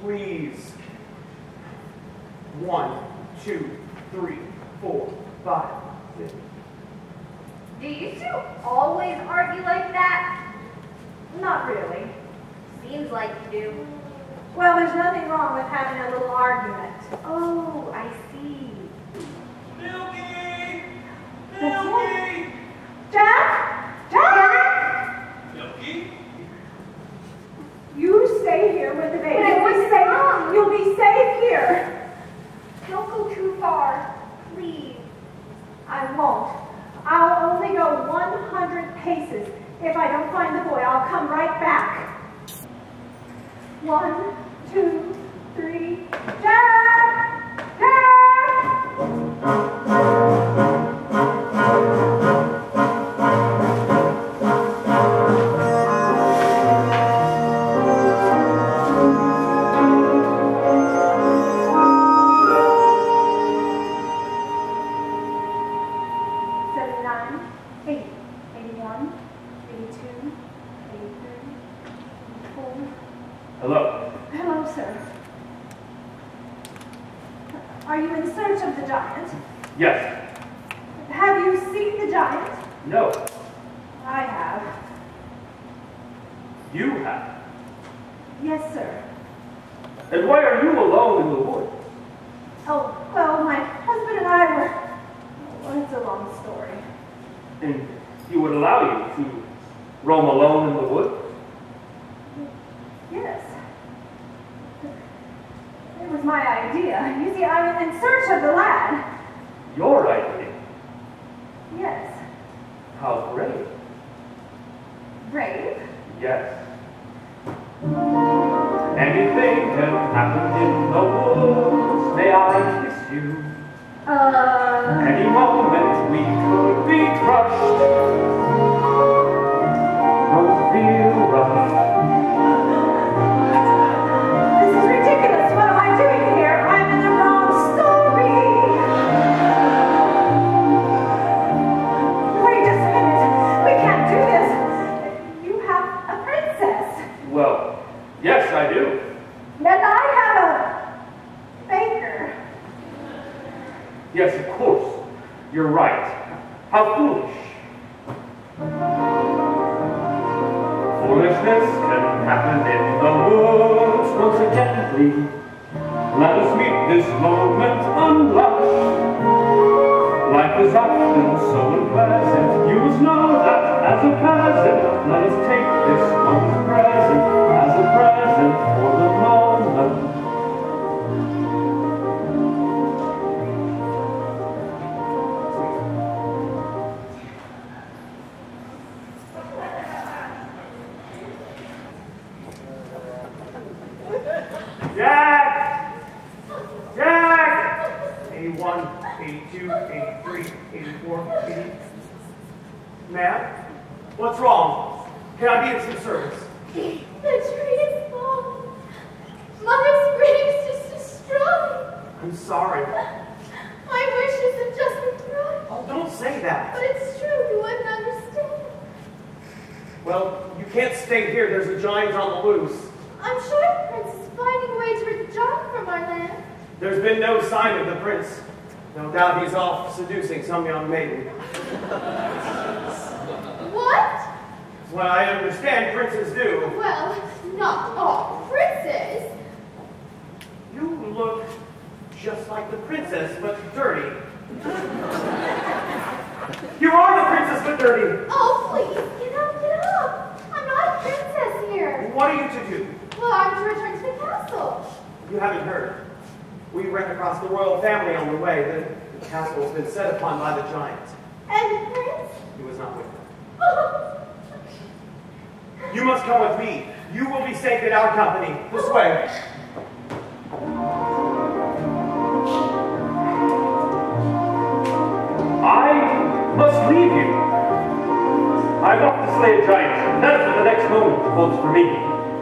please. One, two, three, four, five, six. Do you two always argue like that? Not really. Seems like you do. Well, there's nothing wrong with having a little argument. Oh, I see.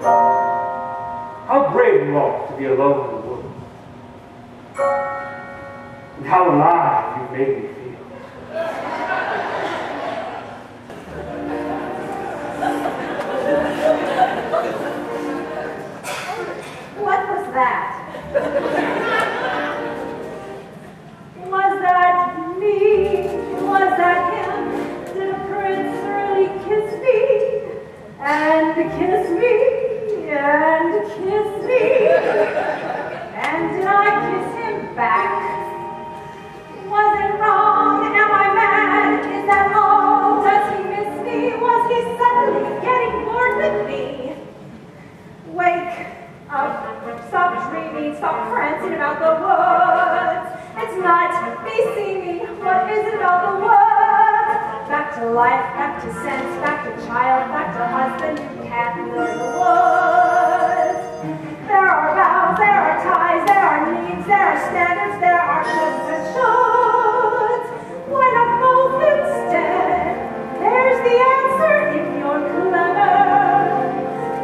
How brave you are to be alone in the woods. And how alive you made me feel. What was that? was that me? Was that him? Did a prince really kiss me? And the kiss and kiss me, and I kiss him back. Was it wrong? Am I mad? Is that all? Does he miss me? Was he suddenly getting bored with me? Wake up, stop dreaming, stop prancing about the woods. It's night, be seeming, what is it about the woods? Back to life, back to sense, back to child, back to husband, you can't learn the woods. are standards, there are shoulds and shoulds. Why not both instead? There's the answer if you're.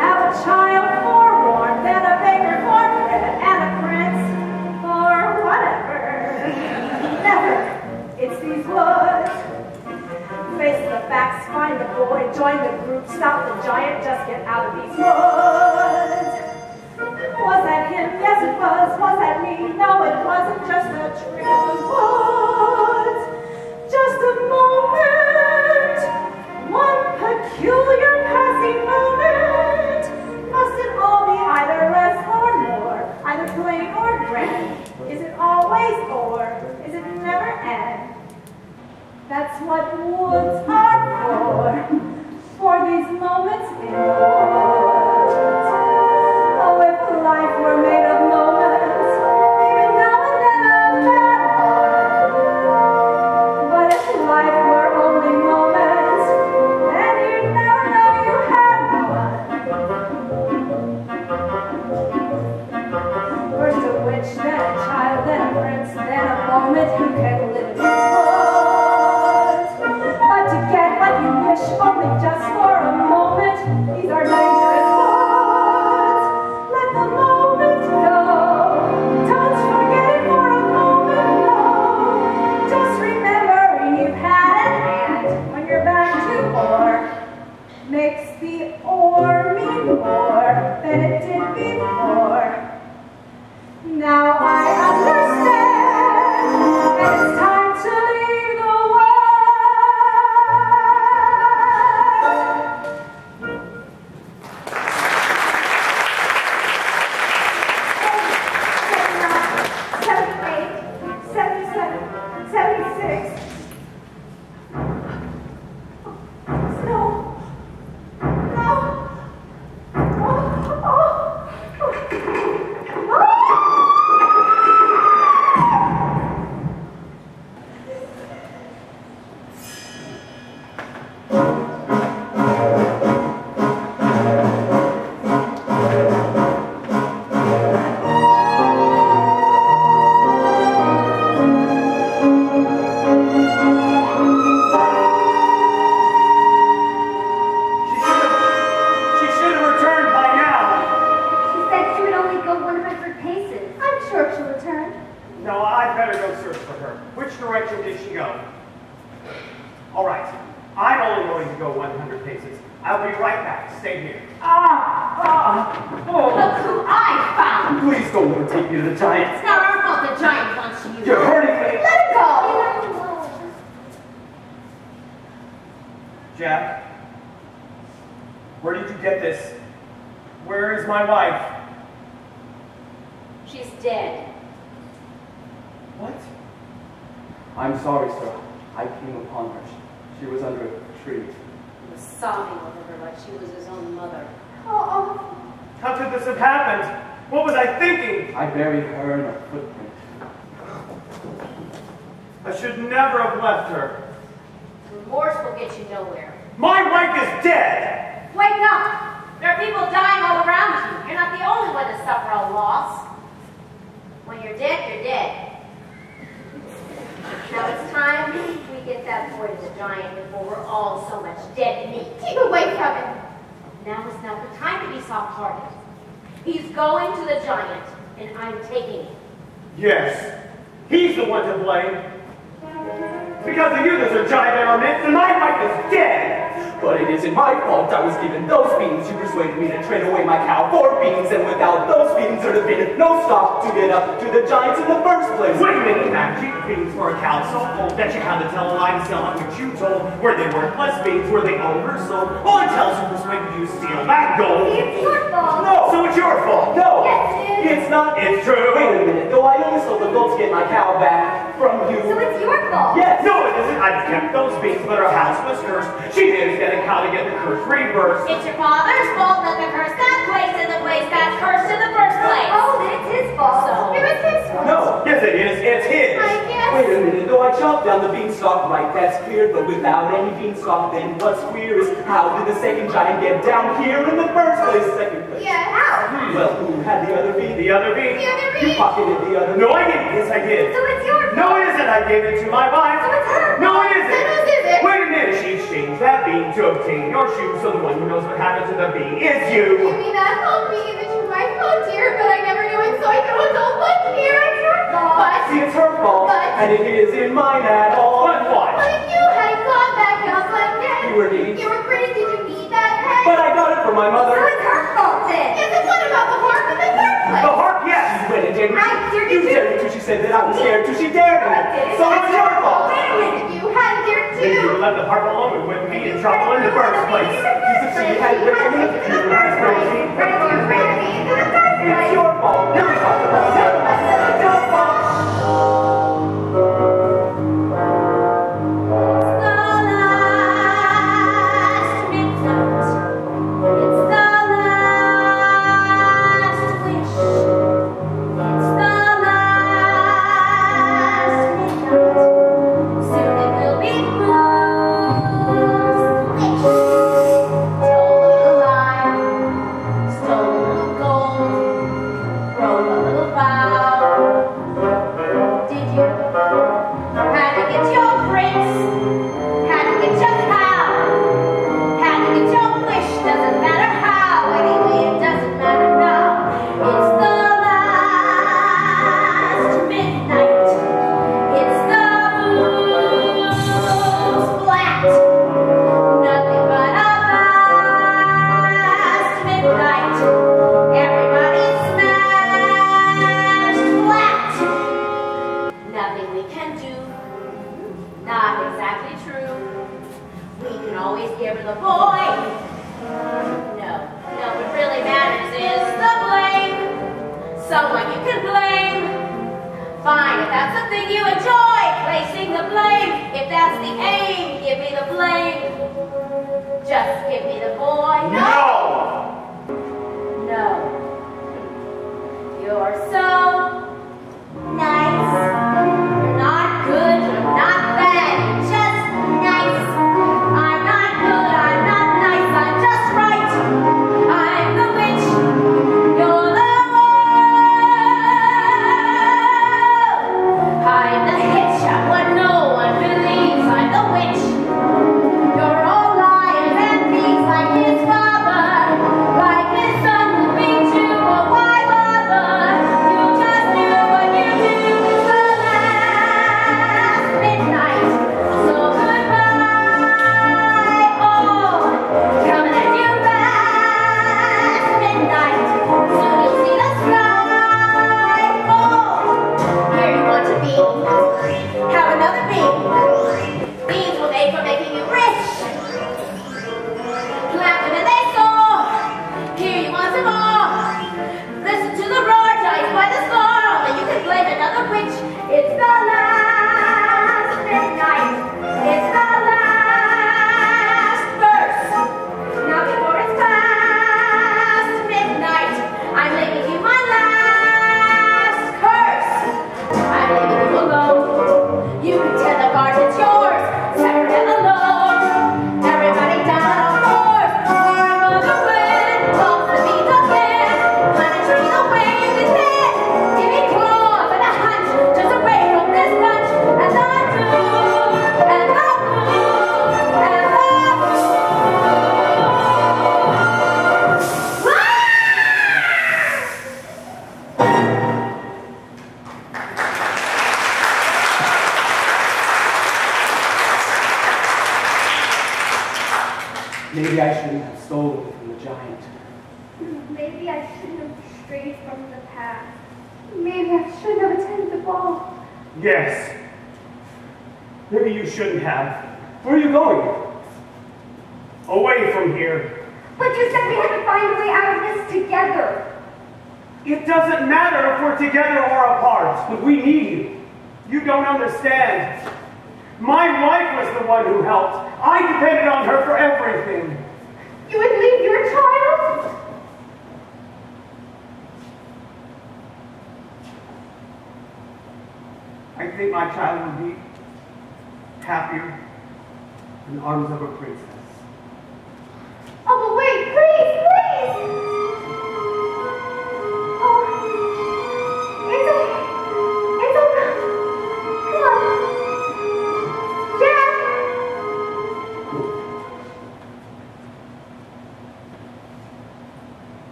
Have a child then a baker for bread, and a prince for whatever. Never. It's these woods. Face the facts, find the boy, join the group, stop the giant, just get out of these woods. Was that him? Yes, it was. Was that me? No, it wasn't just a tree in the woods. Just a moment. One peculiar passing moment. Must it all be either less or more? Either plain or grand? Is it always or? Is it never end? That's what woods are for. For these moments in the woods. Giant before we're all so much dead meat. Keep away from him. Now is not the time to be soft-hearted. He's going to the giant, and I'm taking him. Yes, he's the one to blame. Because of you, there's a giant in our midst, and my wife is dead! But it isn't my fault I was given those beans. You persuaded me to trade away my cow for beans, and without those beans, there'd have been no stock to get up to the giants in the first place. Wait a minute, Mac. Cheap beans for a cow so old that you had to tell a lie to sell it, which you told. Where they Were they worthless beans? Were they oversold? All it tells you persuaded you to steal that gold. It's your fault. No! So it's your fault. No! Yes, it is. It's not. It's true. Wait a minute. Though I only sold the gold to get my cow back from you. So it's your fault. Yes! No, it isn't. I've kept those beans, but our house was cursed. She did get a cow to get the curse reversed. It's your father's fault that the curse got placed in the place got cursed in the first place. Oh, it's his fault. So- it was his fault. No! Yes, it is. It's his. I guess. Wait a minute, though I chopped down the beanstalk, right, that's clear, but without any beanstalk, then what's queer is how did the second giant get down here in the first place, second place? Yeah, how? Hmm. Well, who had the other bean? The other bean. The other bean. You pocketed the other No, I didn't. Yes, I did. So it's your fault. No, it isn't. I gave it to my wife. So her No, it isn't. Then whose is it? Wait a minute. She exchanged that bean to obtain your shoe, so the one who knows what happened to the bean is You you. mean that whole being that you might oh dear, but I never knew it, so I threw it all one here. It's your fault. See, it's her fault, But- and it isn't mine at all. But what? But if you had gone back up like that, You were needy. You were pretty. Did you need that head? But I got it from my So mother. it's her fault then. Yes, it's not about the horse in the first place. He didn't. I, sir, you said it too. She said that I was scared too. She dared me. So it's your fault. Wait a minute. You had your two. Then you left the heart alone with me and trouble in the first place. You said she had with me. You were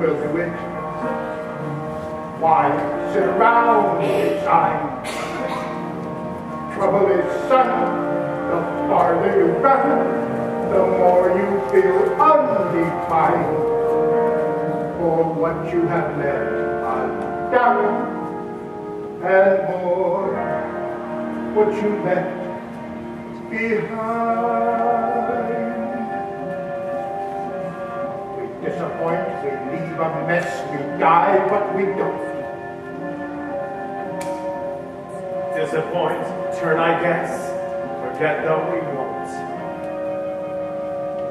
will do it. Why surround the sign? Trouble is sudden. The farther you battle, the more you feel undefined. For what you have left undone, and more what you left behind. the mess. We die, but we don't. Disappoint, turn I guess, forget the we won't.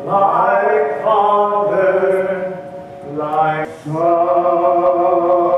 Like father, like son.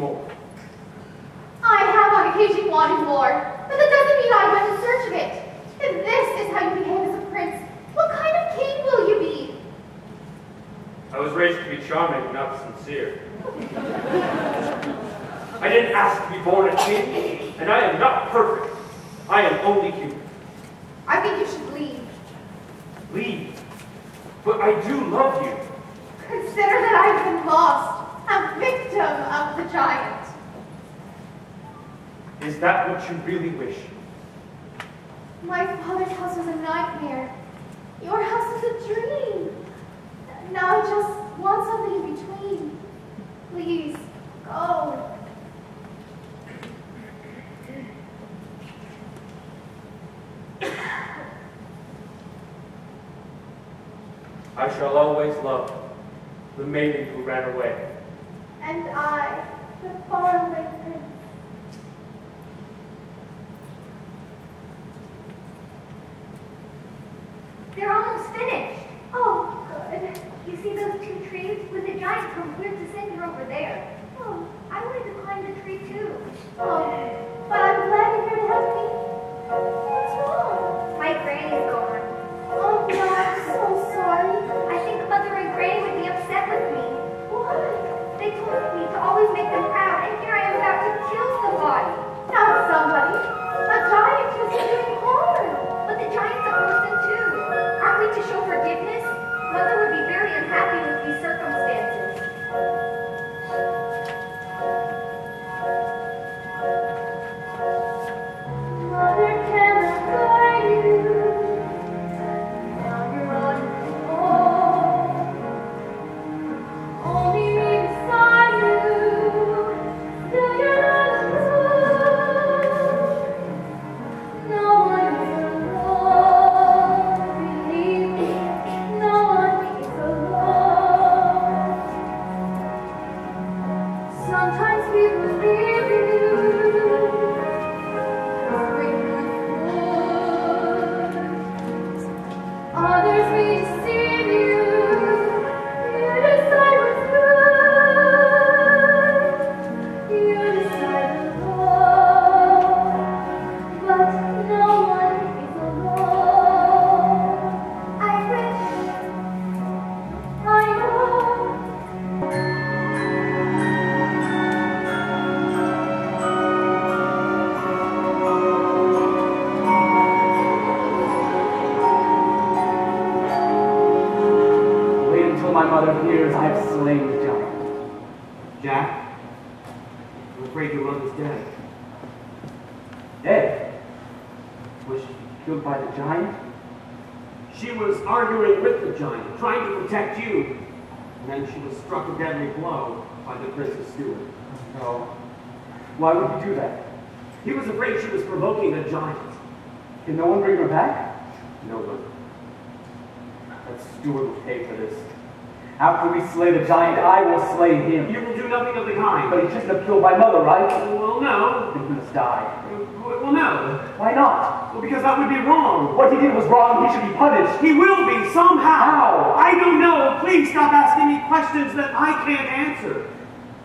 mismo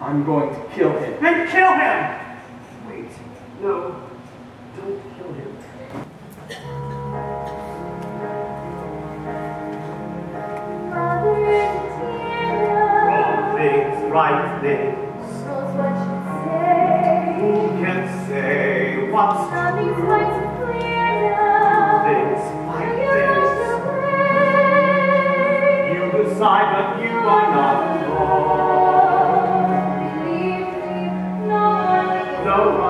I'm going to kill him. Then kill him! Wait, no, no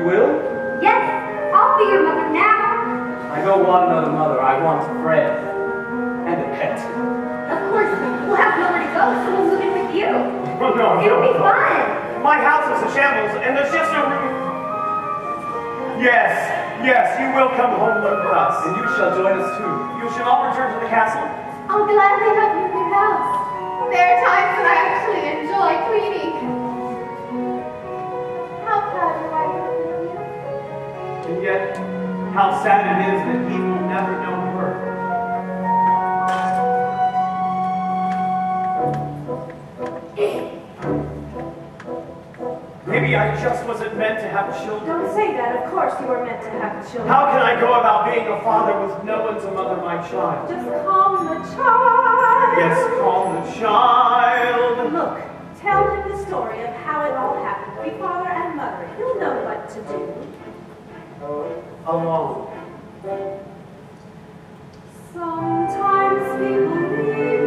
You will? Yes, I'll be your mother now. I don't want another mother. I want a friend. And a pet. Of course, we'll have nowhere to go, so we'll move in with you. Oh, no, It'll be no. fun. My house is a shambles, and there's just no room. Yes, yes, you will come home with us. And you shall join us too. You shall all return to the castle. I'll gladly help you in your house. There are times when I actually enjoy cleaning. And yet, how sad it is that he will never know her. Maybe I just wasn't meant to have children. Don't say that. Of course you were meant to have children. How can I go about being a father with no one to mother my child? Just calm the child. Yes, calm the child. Look, tell him the story of how it all happened. Be father and mother. He'll know what to do. Alone. Sometimes people leave